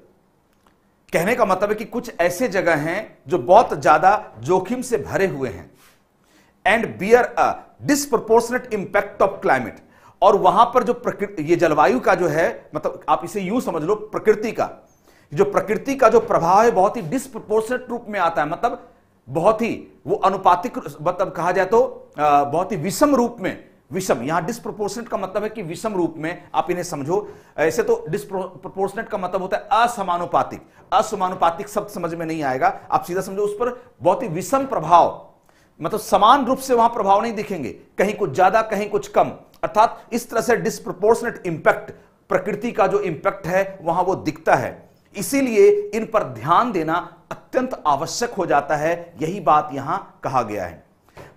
S1: कहने का मतलब है कि कुछ ऐसे जगह हैं जो बहुत ज़्यादा जोखिम से भरे हुए हैं। And bear a disproportionate impact of climate और वहाँ पर जो प्रकृति ये जलवायु का जो है मतलब आप इसे यूँ समझ लो, प्रकृति का। जो प्रकृति का जो प्रभाव है, बहुत ही डिसप्रोपोर्शनेट रूप में आता है। मतलब बहुत ही वो अनुपातिक मतलब कहा जाए तो बहुत ही विषम रूप में विषम। यहाँ डिस्प्रोपोर्शनेट का मतलब है कि विषम रूप में आप इन्हें समझो। ऐसे तो डिस्प्रोपोर्शनेट का मतलब होता है असमानुपातिक। असमानुपातिक शब्द समझ में नहीं आएगा। आप सीधा समझो उस पर। बहुत ही विषम प्रभाव। मतलब समान रूप से वहाँ प्रभाव नहीं दिखेंगे। कहीं कुछ ज़्यादा, कहीं कुछ कम। अर्थात इस तरह से डिस्प्रोपोर्शनेट इंपैक्ट प्रकृति का जो इंपैक्ट है, वहाँ वो दिखता है। इसीलिए इन पर ध्यान देना अत्यंत आवश्यक हो जाता है। यही बात यहाँ कहा गया है।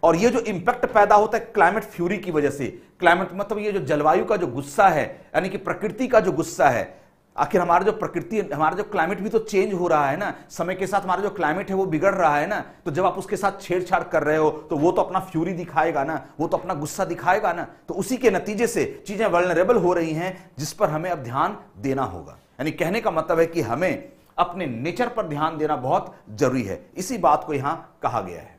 S1: और ये जो इंपैक्ट पैदा होता है क्लाइमेट फ्यूरी की वजह से। क्लाइमेट मतलब ये जो जलवायु का जो गुस्सा है, यानी कि प्रकृति का जो गुस्सा है, आखिर हमारा जो प्रकृति, हमारा जो क्लाइमेट भी तो चेंज हो रहा है ना। समय के साथ हमारा जो क्लाइमेट है वो बिगड़ रहा है ना। तो जब आप उसके साथ छेड़छाड़ कर रहे हो तो वो तो अपना फ्यूरी दिखाएगा ना, वो तो अपना गुस्सा दिखाएगा ना। तो उसी के नतीजे से चीज़ें वर्नरेबल हो रही हैं, जिस पर हमें अब ध्यान देना होगा। यानी कहने का मतलब है कि हमें अपने नेचर पर ध्यान देना बहुत ज़रूरी है। इसी बात को यहाँ कहा गया है।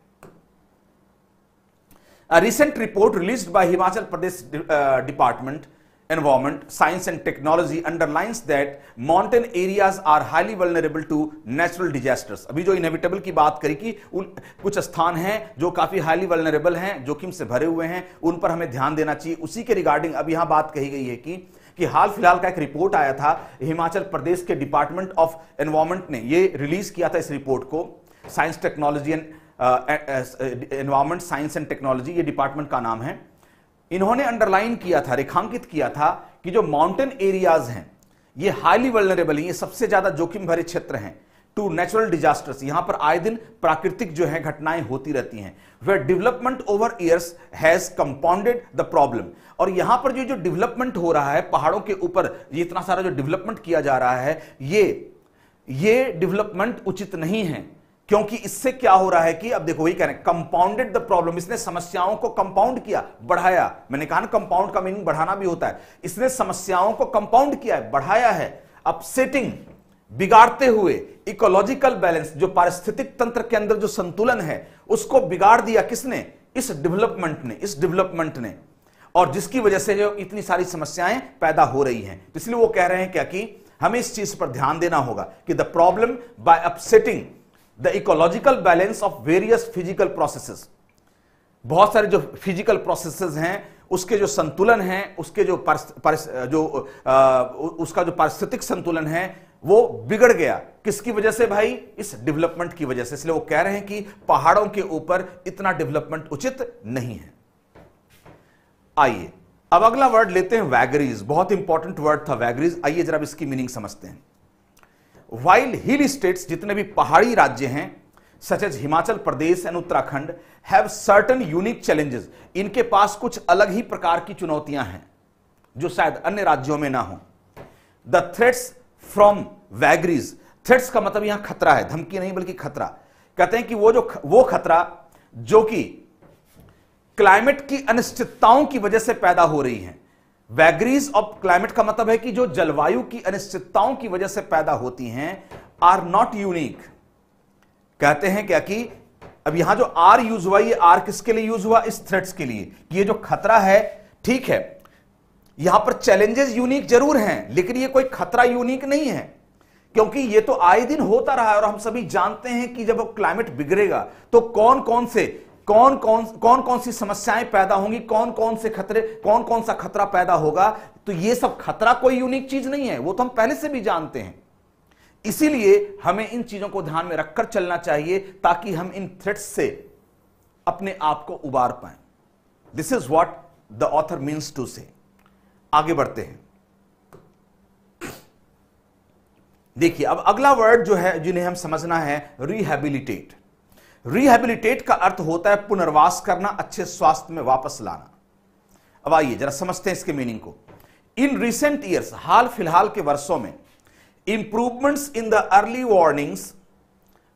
S1: A recent report released by Himachal Pradesh uh, Department Environment, Science and Technology underlines that mountain areas are highly vulnerable to natural disasters. अभी जो inevitable की बात करी कि उन कुछ स्थान हैं जो काफ़ी हाईली वल्नरेबल हैं जोखिम से भरे हुए हैं उन पर हमें ध्यान देना चाहिए उसी के रिगार्डिंग अब यहाँ बात कही गई है कि कि हाल फ़िलहाल का एक रिपोर्ट आया था हिमाचल प्रदेश के डिपार्टमेंट ऑफ़ एनवायरमेंट ने ये रिलीज़ किया था इस रिपोर्ट को science technology and environment science and technology ये डिपार्टमेंट का नाम है। इन्होंने अंडरलाइन किया था, रेखांकित किया था कि जो माउंटेन एरियाज़ हैं, ये हाईली वल्नरेबल ये सबसे ज़्यादा जोखिम भरे क्षेत्र हैं। टू नेचुरल डिजास्टर्स यहाँ पर आए दिन प्राकृतिक जो है घटनाएँ होती रहती हैं। Way development over years has compounded the problem और यहाँ पर जो जो डेवलपमेंट हो रहा है, पहाड़ों के ऊपर इतना सारा जो डेवलपमेंट किया जा रहा है, ये ये डेवलपमेंट उचित नहीं है। क्योंकि इससे क्या हो रहा है कि, अब देखो वही कह रहे हैं कंपाउंडेड द प्रॉब्लम इसने समस्याओं को कंपाउंड किया, बढ़ाया। मैंने कहा ना कंपाउंड का मीनिंग बढ़ाना भी होता है। इसने समस्याओं को कंपाउंड किया है, बढ़ाया है। अपसेटिंग बिगाड़ते हुए इकोलॉजिकल बैलेंस जो पारिस्थितिक तंत्र के अंदर जो संतुलन है, उसको बिगाड़ दिया किसने? इस डेवलपमेंट ने, इस डेवलपमेंट ने। और जिसकी वजह से जो इतनी सारी समस्याएँ पैदा हो रही हैं। तो इसलिए वो कह रहे हैं क्या कि, हमें इस चीज़ पर ध्यान देना होगा कि the problem by upsetting the ecological balance of various physical processes बहुत सारे जो फ़िज़िकल प्रोसेसेस हैं उसके जो संतुलन है उसके जो परिस, परिस, जो आ, उसका जो पारिस्थितिक संतुलन है वो बिगड़ गया। किसकी वजह से भाई? इस डेवलपमेंट की वजह से। इसलिए वो कह रहे हैं कि पहाड़ों के ऊपर इतना डेवलपमेंट उचित नहीं है। आइए अब अगला वर्ड लेते हैं वैगरीज बहुत इंपॉर्टेंट वर्ड था वैगरीज आइए जरा इसकी मीनिंग समझते हैं। वाइल हिल स्टेट्स जितने भी पहाड़ी राज्य हैं such as Himachal Pradesh and Uttarakhand have certain unique challenges इनके पास कुछ अलग ही प्रकार की चुनौतियाँ हैं, जो शायद अन्य राज्यों में ना हो। The threats from vagaries threats का मतलब यहाँ खतरा है, धमकी नहीं बल्कि खतरा। कहते हैं कि वो जो वो खतरा जो कि क्लाइमेट की अनिश्चितताओं की वजह से पैदा हो रही है। वैगरीज ऑफ़ क्लाइमेट का मतलब है कि जो जलवायु की अनिश्चितताओं की वजह से पैदा होती हैं आर नॉट यूनिक कहते हैं क्या कि अब यहाँ जो आर यूज़ हुआ, ये आर किसके लिए यूज़ हुआ? इस थ्रेट्स के लिए। ये जो खतरा है, ठीक है, यहाँ पर चैलेंजेस यूनिक ज़रूर हैं, लेकिन ये कोई खतरा यूनिक नहीं है। क्योंकि ये तो आए दिन होता रहा है और हम सभी जानते हैं कि जब क्लाइमेट बिगड़ेगा तो कौन कौन से कौन कौन कौन कौन सी समस्याएँ पैदा होंगी, कौन कौन से खतरे, कौन कौन सा खतरा पैदा होगा तो ये सब खतरा कोई यूनिक चीज़ नहीं है, वो तो हम पहले से भी जानते हैं। इसीलिए हमें इन चीज़ों को ध्यान में रखकर चलना चाहिए, ताकि हम इन थ्रेट्स से अपने आप को उबार पाए। This is what the author means to say आगे बढ़ते हैं। देखिए, अब अगला वर्ड जो है, जिन्हें हम समझना है रिहेबिलिटेट रिहेबिलिटेट का अर्थ होता है पुनर्वास करना, अच्छे स्वास्थ्य में वापस लाना। अब आइए, जरा समझते हैं इसके मीनिंग को। इन रिसेंट ईयर्स हाल फ़िलहाल के वर्षों में improvements in the early warnings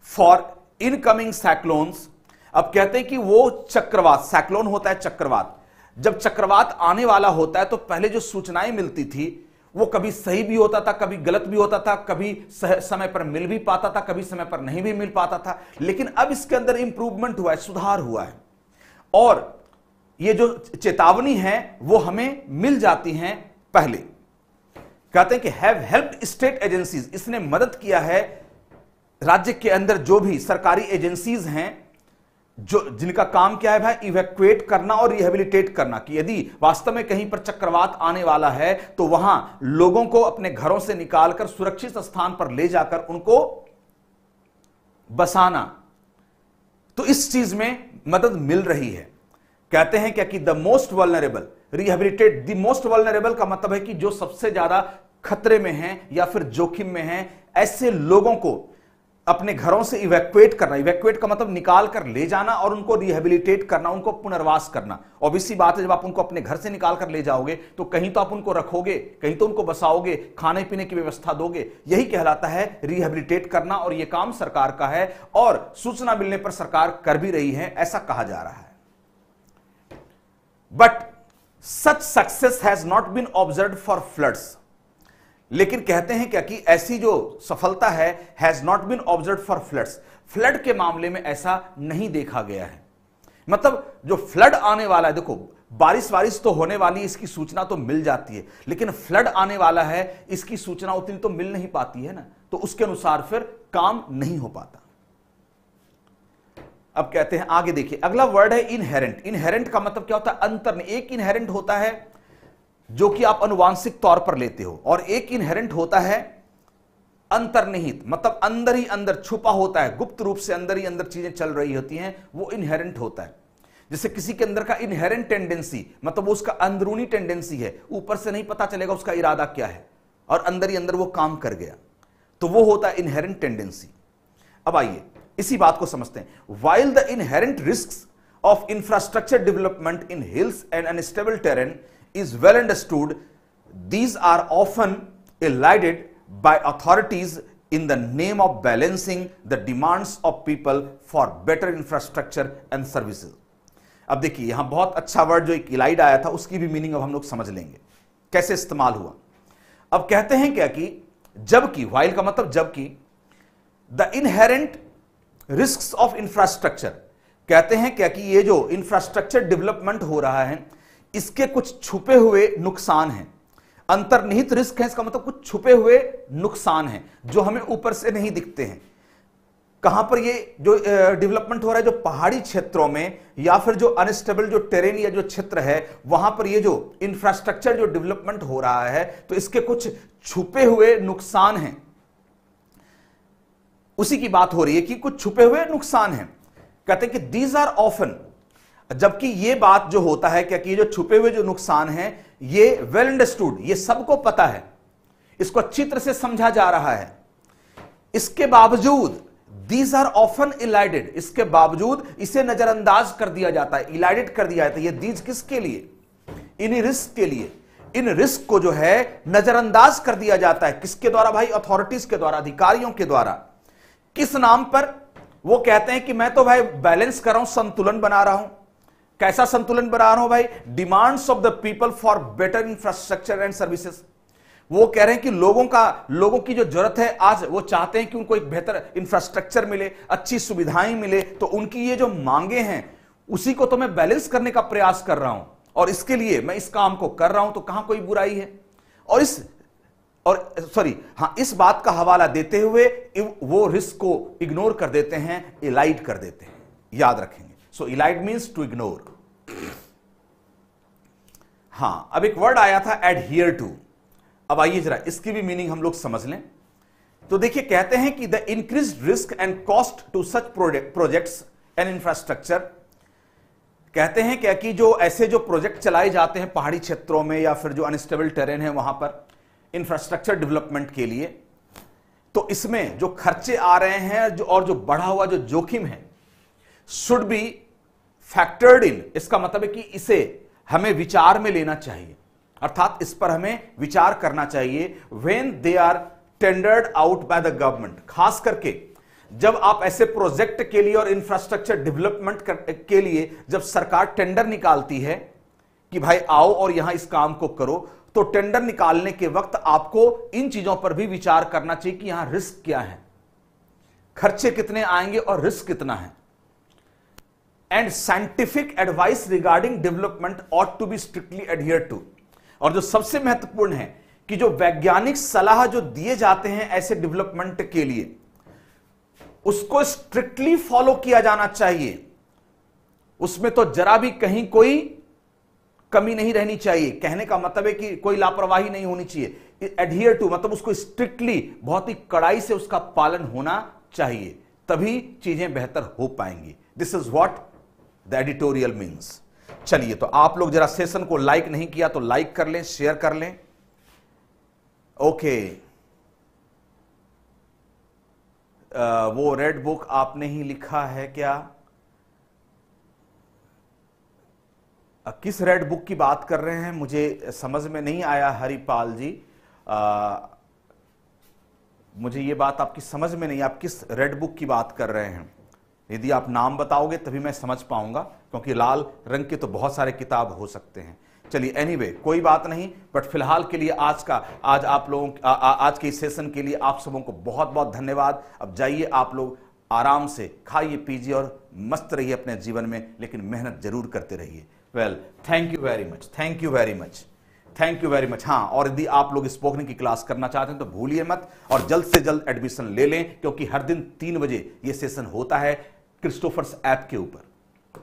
S1: for incoming cyclones अब कहते हैं कि वो चक्रवात साइक्लोन होता है चक्रवात। जब चक्रवात आने वाला होता है तो पहले जो सूचनाएँ मिलती थी वो कभी सही भी होता था, कभी गलत भी होता था, कभी समय पर मिल भी पाता था, कभी समय पर नहीं भी मिल पाता था। लेकिन अब इसके अंदर इंप्रूवमेंट हुआ है, सुधार हुआ है। और ये जो चेतावनी है, वो हमें मिल जाती हैं पहले। कहते हैं कि हैव हेल्प स्टेट एजेंसीज इसने मदद किया है राज्य के अंदर जो भी सरकारी एजेंसीज हैं जो जिनका काम क्या है भाई? इवैक्यूएट करना और रिहेबिलिटेट करना कि यदि वास्तव में कहीं पर चक्रवात आने वाला है तो वहाँ लोगों को अपने घरों से निकालकर, सुरक्षित स्थान पर ले जाकर उनको बसाना। तो इस चीज़ में मदद मिल रही है। कहते हैं क्या कि the most vulnerable rehabilitate the most vulnerable का मतलब है कि जो सबसे ज़्यादा खतरे में हैं या फिर जोखिम में हैं, ऐसे लोगों को अपने घरों से इवैक्यूएट करना इवैक्यूएट का मतलब निकाल कर ले जाना और उनको रिहेबिलिटेट करना, उनको पुनर्वास करना। ऑब्वियसली बात है, जब आप उनको अपने घर से निकाल कर ले जाओगे तो कहीं तो आप उनको रखोगे, कहीं तो उनको बसाओगे खाने पीने की व्यवस्था दोगे। यही कहलाता है रिहेबिलिटेट करना और यह काम सरकार का है और सूचना मिलने पर सरकार कर भी रही है, ऐसा कहा जा रहा है। But such success has not been observe for floods लेकिन कहते हैं क्या कि ऐसी जो सफलता है has not been observe for floods flood के मामले में ऐसा नहीं देखा गया है। मतलब जो फ्लड आने वाला है, देखो बारिश वारिश तो होने वाली इसकी सूचना तो मिल जाती है। लेकिन फ्लड आने वाला है, इसकी सूचना उतनी तो मिल नहीं पाती है ना। तो उसके अनुसार फिर काम नहीं हो पाता। अब कहते हैं, आगे देखिए, अगला वर्ड है इनहेरेंट इनहेरेंट का मतलब क्या होता है? अंतर एक इनहेरेंट होता है जो कि आप अनुवांशिक तौर पर लेते हो। और एक इनहेरेंट होता है अंतर्निहित मतलब अंदर ही अंदर छुपा होता है। गुप्त रूप से अंदर ही अंदर चीज़ें चल रही होती हैं, वो इनहेरेंट होता है। जैसे किसी के अंदर का इनहेरेंट टेंडेंसी मतलब उसका अंदरूनी टेंडेंसी है। ऊपर से नहीं पता चलेगा उसका इरादा क्या है। और अंदर ही अंदर वो काम कर गया। तो वो होता है इनहेरेंट टेंडेंसी अब आइए, इसी बात को समझते हैं। While the inherent risk of infrastructure development in hills and unstable terrain is well understood, these are often elided by authorities in the name of balancing the demands of people for better infrastructure and services. अब देखिए यहाँ बहुत अच्छा वर्ड जो एक इलाइड आया था उसकी भी मीनिंग अब हम लोग समझ लेंगे कैसे इस्तेमाल हुआ अब कहते हैं क्या कि जबकि वाइल का मतलब जबकि the inherent risk of infrastructure कहते हैं क्या कि ये जो इंफ्रास्ट्रक्चर डेवलपमेंट हो रहा है इसके कुछ छुपे हुए नुकसान हैं। अंतर्निहित रिस्क है, इसका मतलब कुछ छुपे हुए नुकसान हैं, जो हमें ऊपर से नहीं दिखते हैं। कहाँ पर ये जो डेवलपमेंट हो रहा है, जो पहाड़ी क्षेत्रों में, या फिर जो अनस्टेबल जो टेरेन या जो क्षेत्र है, वहाँ पर ये जो इंफ्रास्ट्रक्चर जो डेवलपमेंट हो रहा है तो इसके कुछ छुपे हुए नुकसान हैं। उसी की बात हो रही है कि कुछ छुपे हुए नुकसान हैं। कहते हैं कि दीज आर ऑफन जबकि ये बात जो होता है क्या कि जो छुपे हुए जो नुकसान है, ये वेल अंडरस्टूड ये सबको पता है। इसको अच्छी तरह से समझा जा रहा है। इसके बावजूद दीज आर ऑफन इलाइडेड इसके बावजूद, इसे नजरअंदाज कर दिया जाता है इलाइडेड कर दिया जाता है। ये दीज किसके लिए? इन रिस्क के लिए। इन रिस्क को जो है, नजरअंदाज कर दिया जाता है। किसके द्वारा भाई? अथॉरिटीज के द्वारा, अधिकारियों के द्वारा। किस नाम पर? वो कहते हैं कि मैं तो भाई बैलेंस कर रहा हूँ, संतुलन बना रहा हूँ। कैसा संतुलन बना रहा हूँ भाई? Demands of the people for better infrastructure and services वो कह रहे हैं कि लोगों का, लोगों की जो ज़रूरत है, आज वो चाहते हैं कि उनको एक बेहतर इंफ्रास्ट्रक्चर मिले, अच्छी सुविधाएँ मिले तो उनकी ये जो मांगे हैं, उसी को तो मैं बैलेंस करने का प्रयास कर रहा हूँ। और इसके लिए मैं इस काम को कर रहा हूँ तो कहाँ कोई बुराई है? और इस, और सॉरी हाँ, इस बात का हवाला देते हुए वो रिस्क को इग्नोर कर देते हैं इलाइट कर देते हैं। याद रखेंगे। So elide means to ignore हाँ, अब एक वर्ड आया था एडहियर टू अब आइए जरा इसकी भी मीनिंग हम लोग समझ लें। तो देखिए, कहते हैं कि the increase risk and cost to such projects and infrastructure कहते हैं क्या कि जो ऐसे जो प्रोजेक्ट चलाए जाते हैं पहाड़ी क्षेत्रों में या फिर जो अनस्टेबल टेरेन है वहाँ पर इंफ्रास्ट्रक्चर डेवलपमेंट के लिए तो इसमें जो खर्चे आ रहे हैं, जो और जो बढ़ा हुआ जो जोखिम है शुड बी फैक्टर्ड इन इसका मतलब है कि इसे हमें विचार में लेना चाहिए। अर्थात इस पर हमें विचार करना चाहिए when they are tendered out by the government खास करके जब आप ऐसे प्रोजेक्ट के लिए और इंफ्रास्ट्रक्चर डेवलपमेंट के लिए जब सरकार टेंडर निकालती है कि भाई आओ और यहाँ इस काम को करो तो टेंडर निकालने के वक्त आपको इन चीज़ों पर भी विचार करना चाहिए कि यहाँ रिस्क क्या है। खर्चे कितने आएँगे और रिस्क कितना है। And scientific advice regarding development ought to be strictly adhere to और जो सबसे महत्वपूर्ण है कि जो वैज्ञानिक सलाह जो दिए जाते हैं ऐसे डेवलपमेंट के लिए, उसको स्ट्रिक्टली फॉलो किया जाना चाहिए। उसमें तो जरा भी कहीं कोई कमी नहीं रहनी चाहिए। कहने का मतलब है कि कोई लापरवाही नहीं होनी चाहिए। एडहियर टू मतलब उसको स्ट्रिक्टली बहुत ही कड़ाई से उसका पालन होना चाहिए। तभी चीज़ें बेहतर हो पाएँगी। This is what the editorial means चलिए तो आप लोग जरा सेशन को लाइक नहीं किया तो लाइक कर लें शेयर कर लें। ओके आ, वो रेड बुक आपने ही लिखा है क्या? आ, किस रेड बुक की बात कर रहे हैं? मुझे समझ में नहीं आया हरिपाल जी। आ, मुझे ये बात आपकी समझ में नहीं आप किस रेड बुक की बात कर रहे हैं? यदि आप नाम बताओगे तभी मैं समझ पाऊँगा क्योंकि लाल रंग के तो बहुत सारे किताब हो सकते हैं। चलिए एनीवे anyway, कोई बात नहीं बट फ़िलहाल के लिए आज का आज आप लोगों आज के सेशन के लिए आप सबों को बहुत बहुत धन्यवाद। अब जाइए आप लोग आराम से खाइए पीजिए और मस्त रहिए अपने जीवन में लेकिन मेहनत ज़रूर करते रहिए। Well thank you very much thank you very much thank you very much हाँ और यदि आप लोग स्पोकन की क्लास करना चाहते हैं तो भूलिए मत और जल्द से जल्द एडमिशन ले लें क्योंकि हर दिन तीन बजे ये सेशन होता है। क्रिस्टोफर्स ऐप के ऊपर।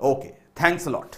S1: Okay thanks lot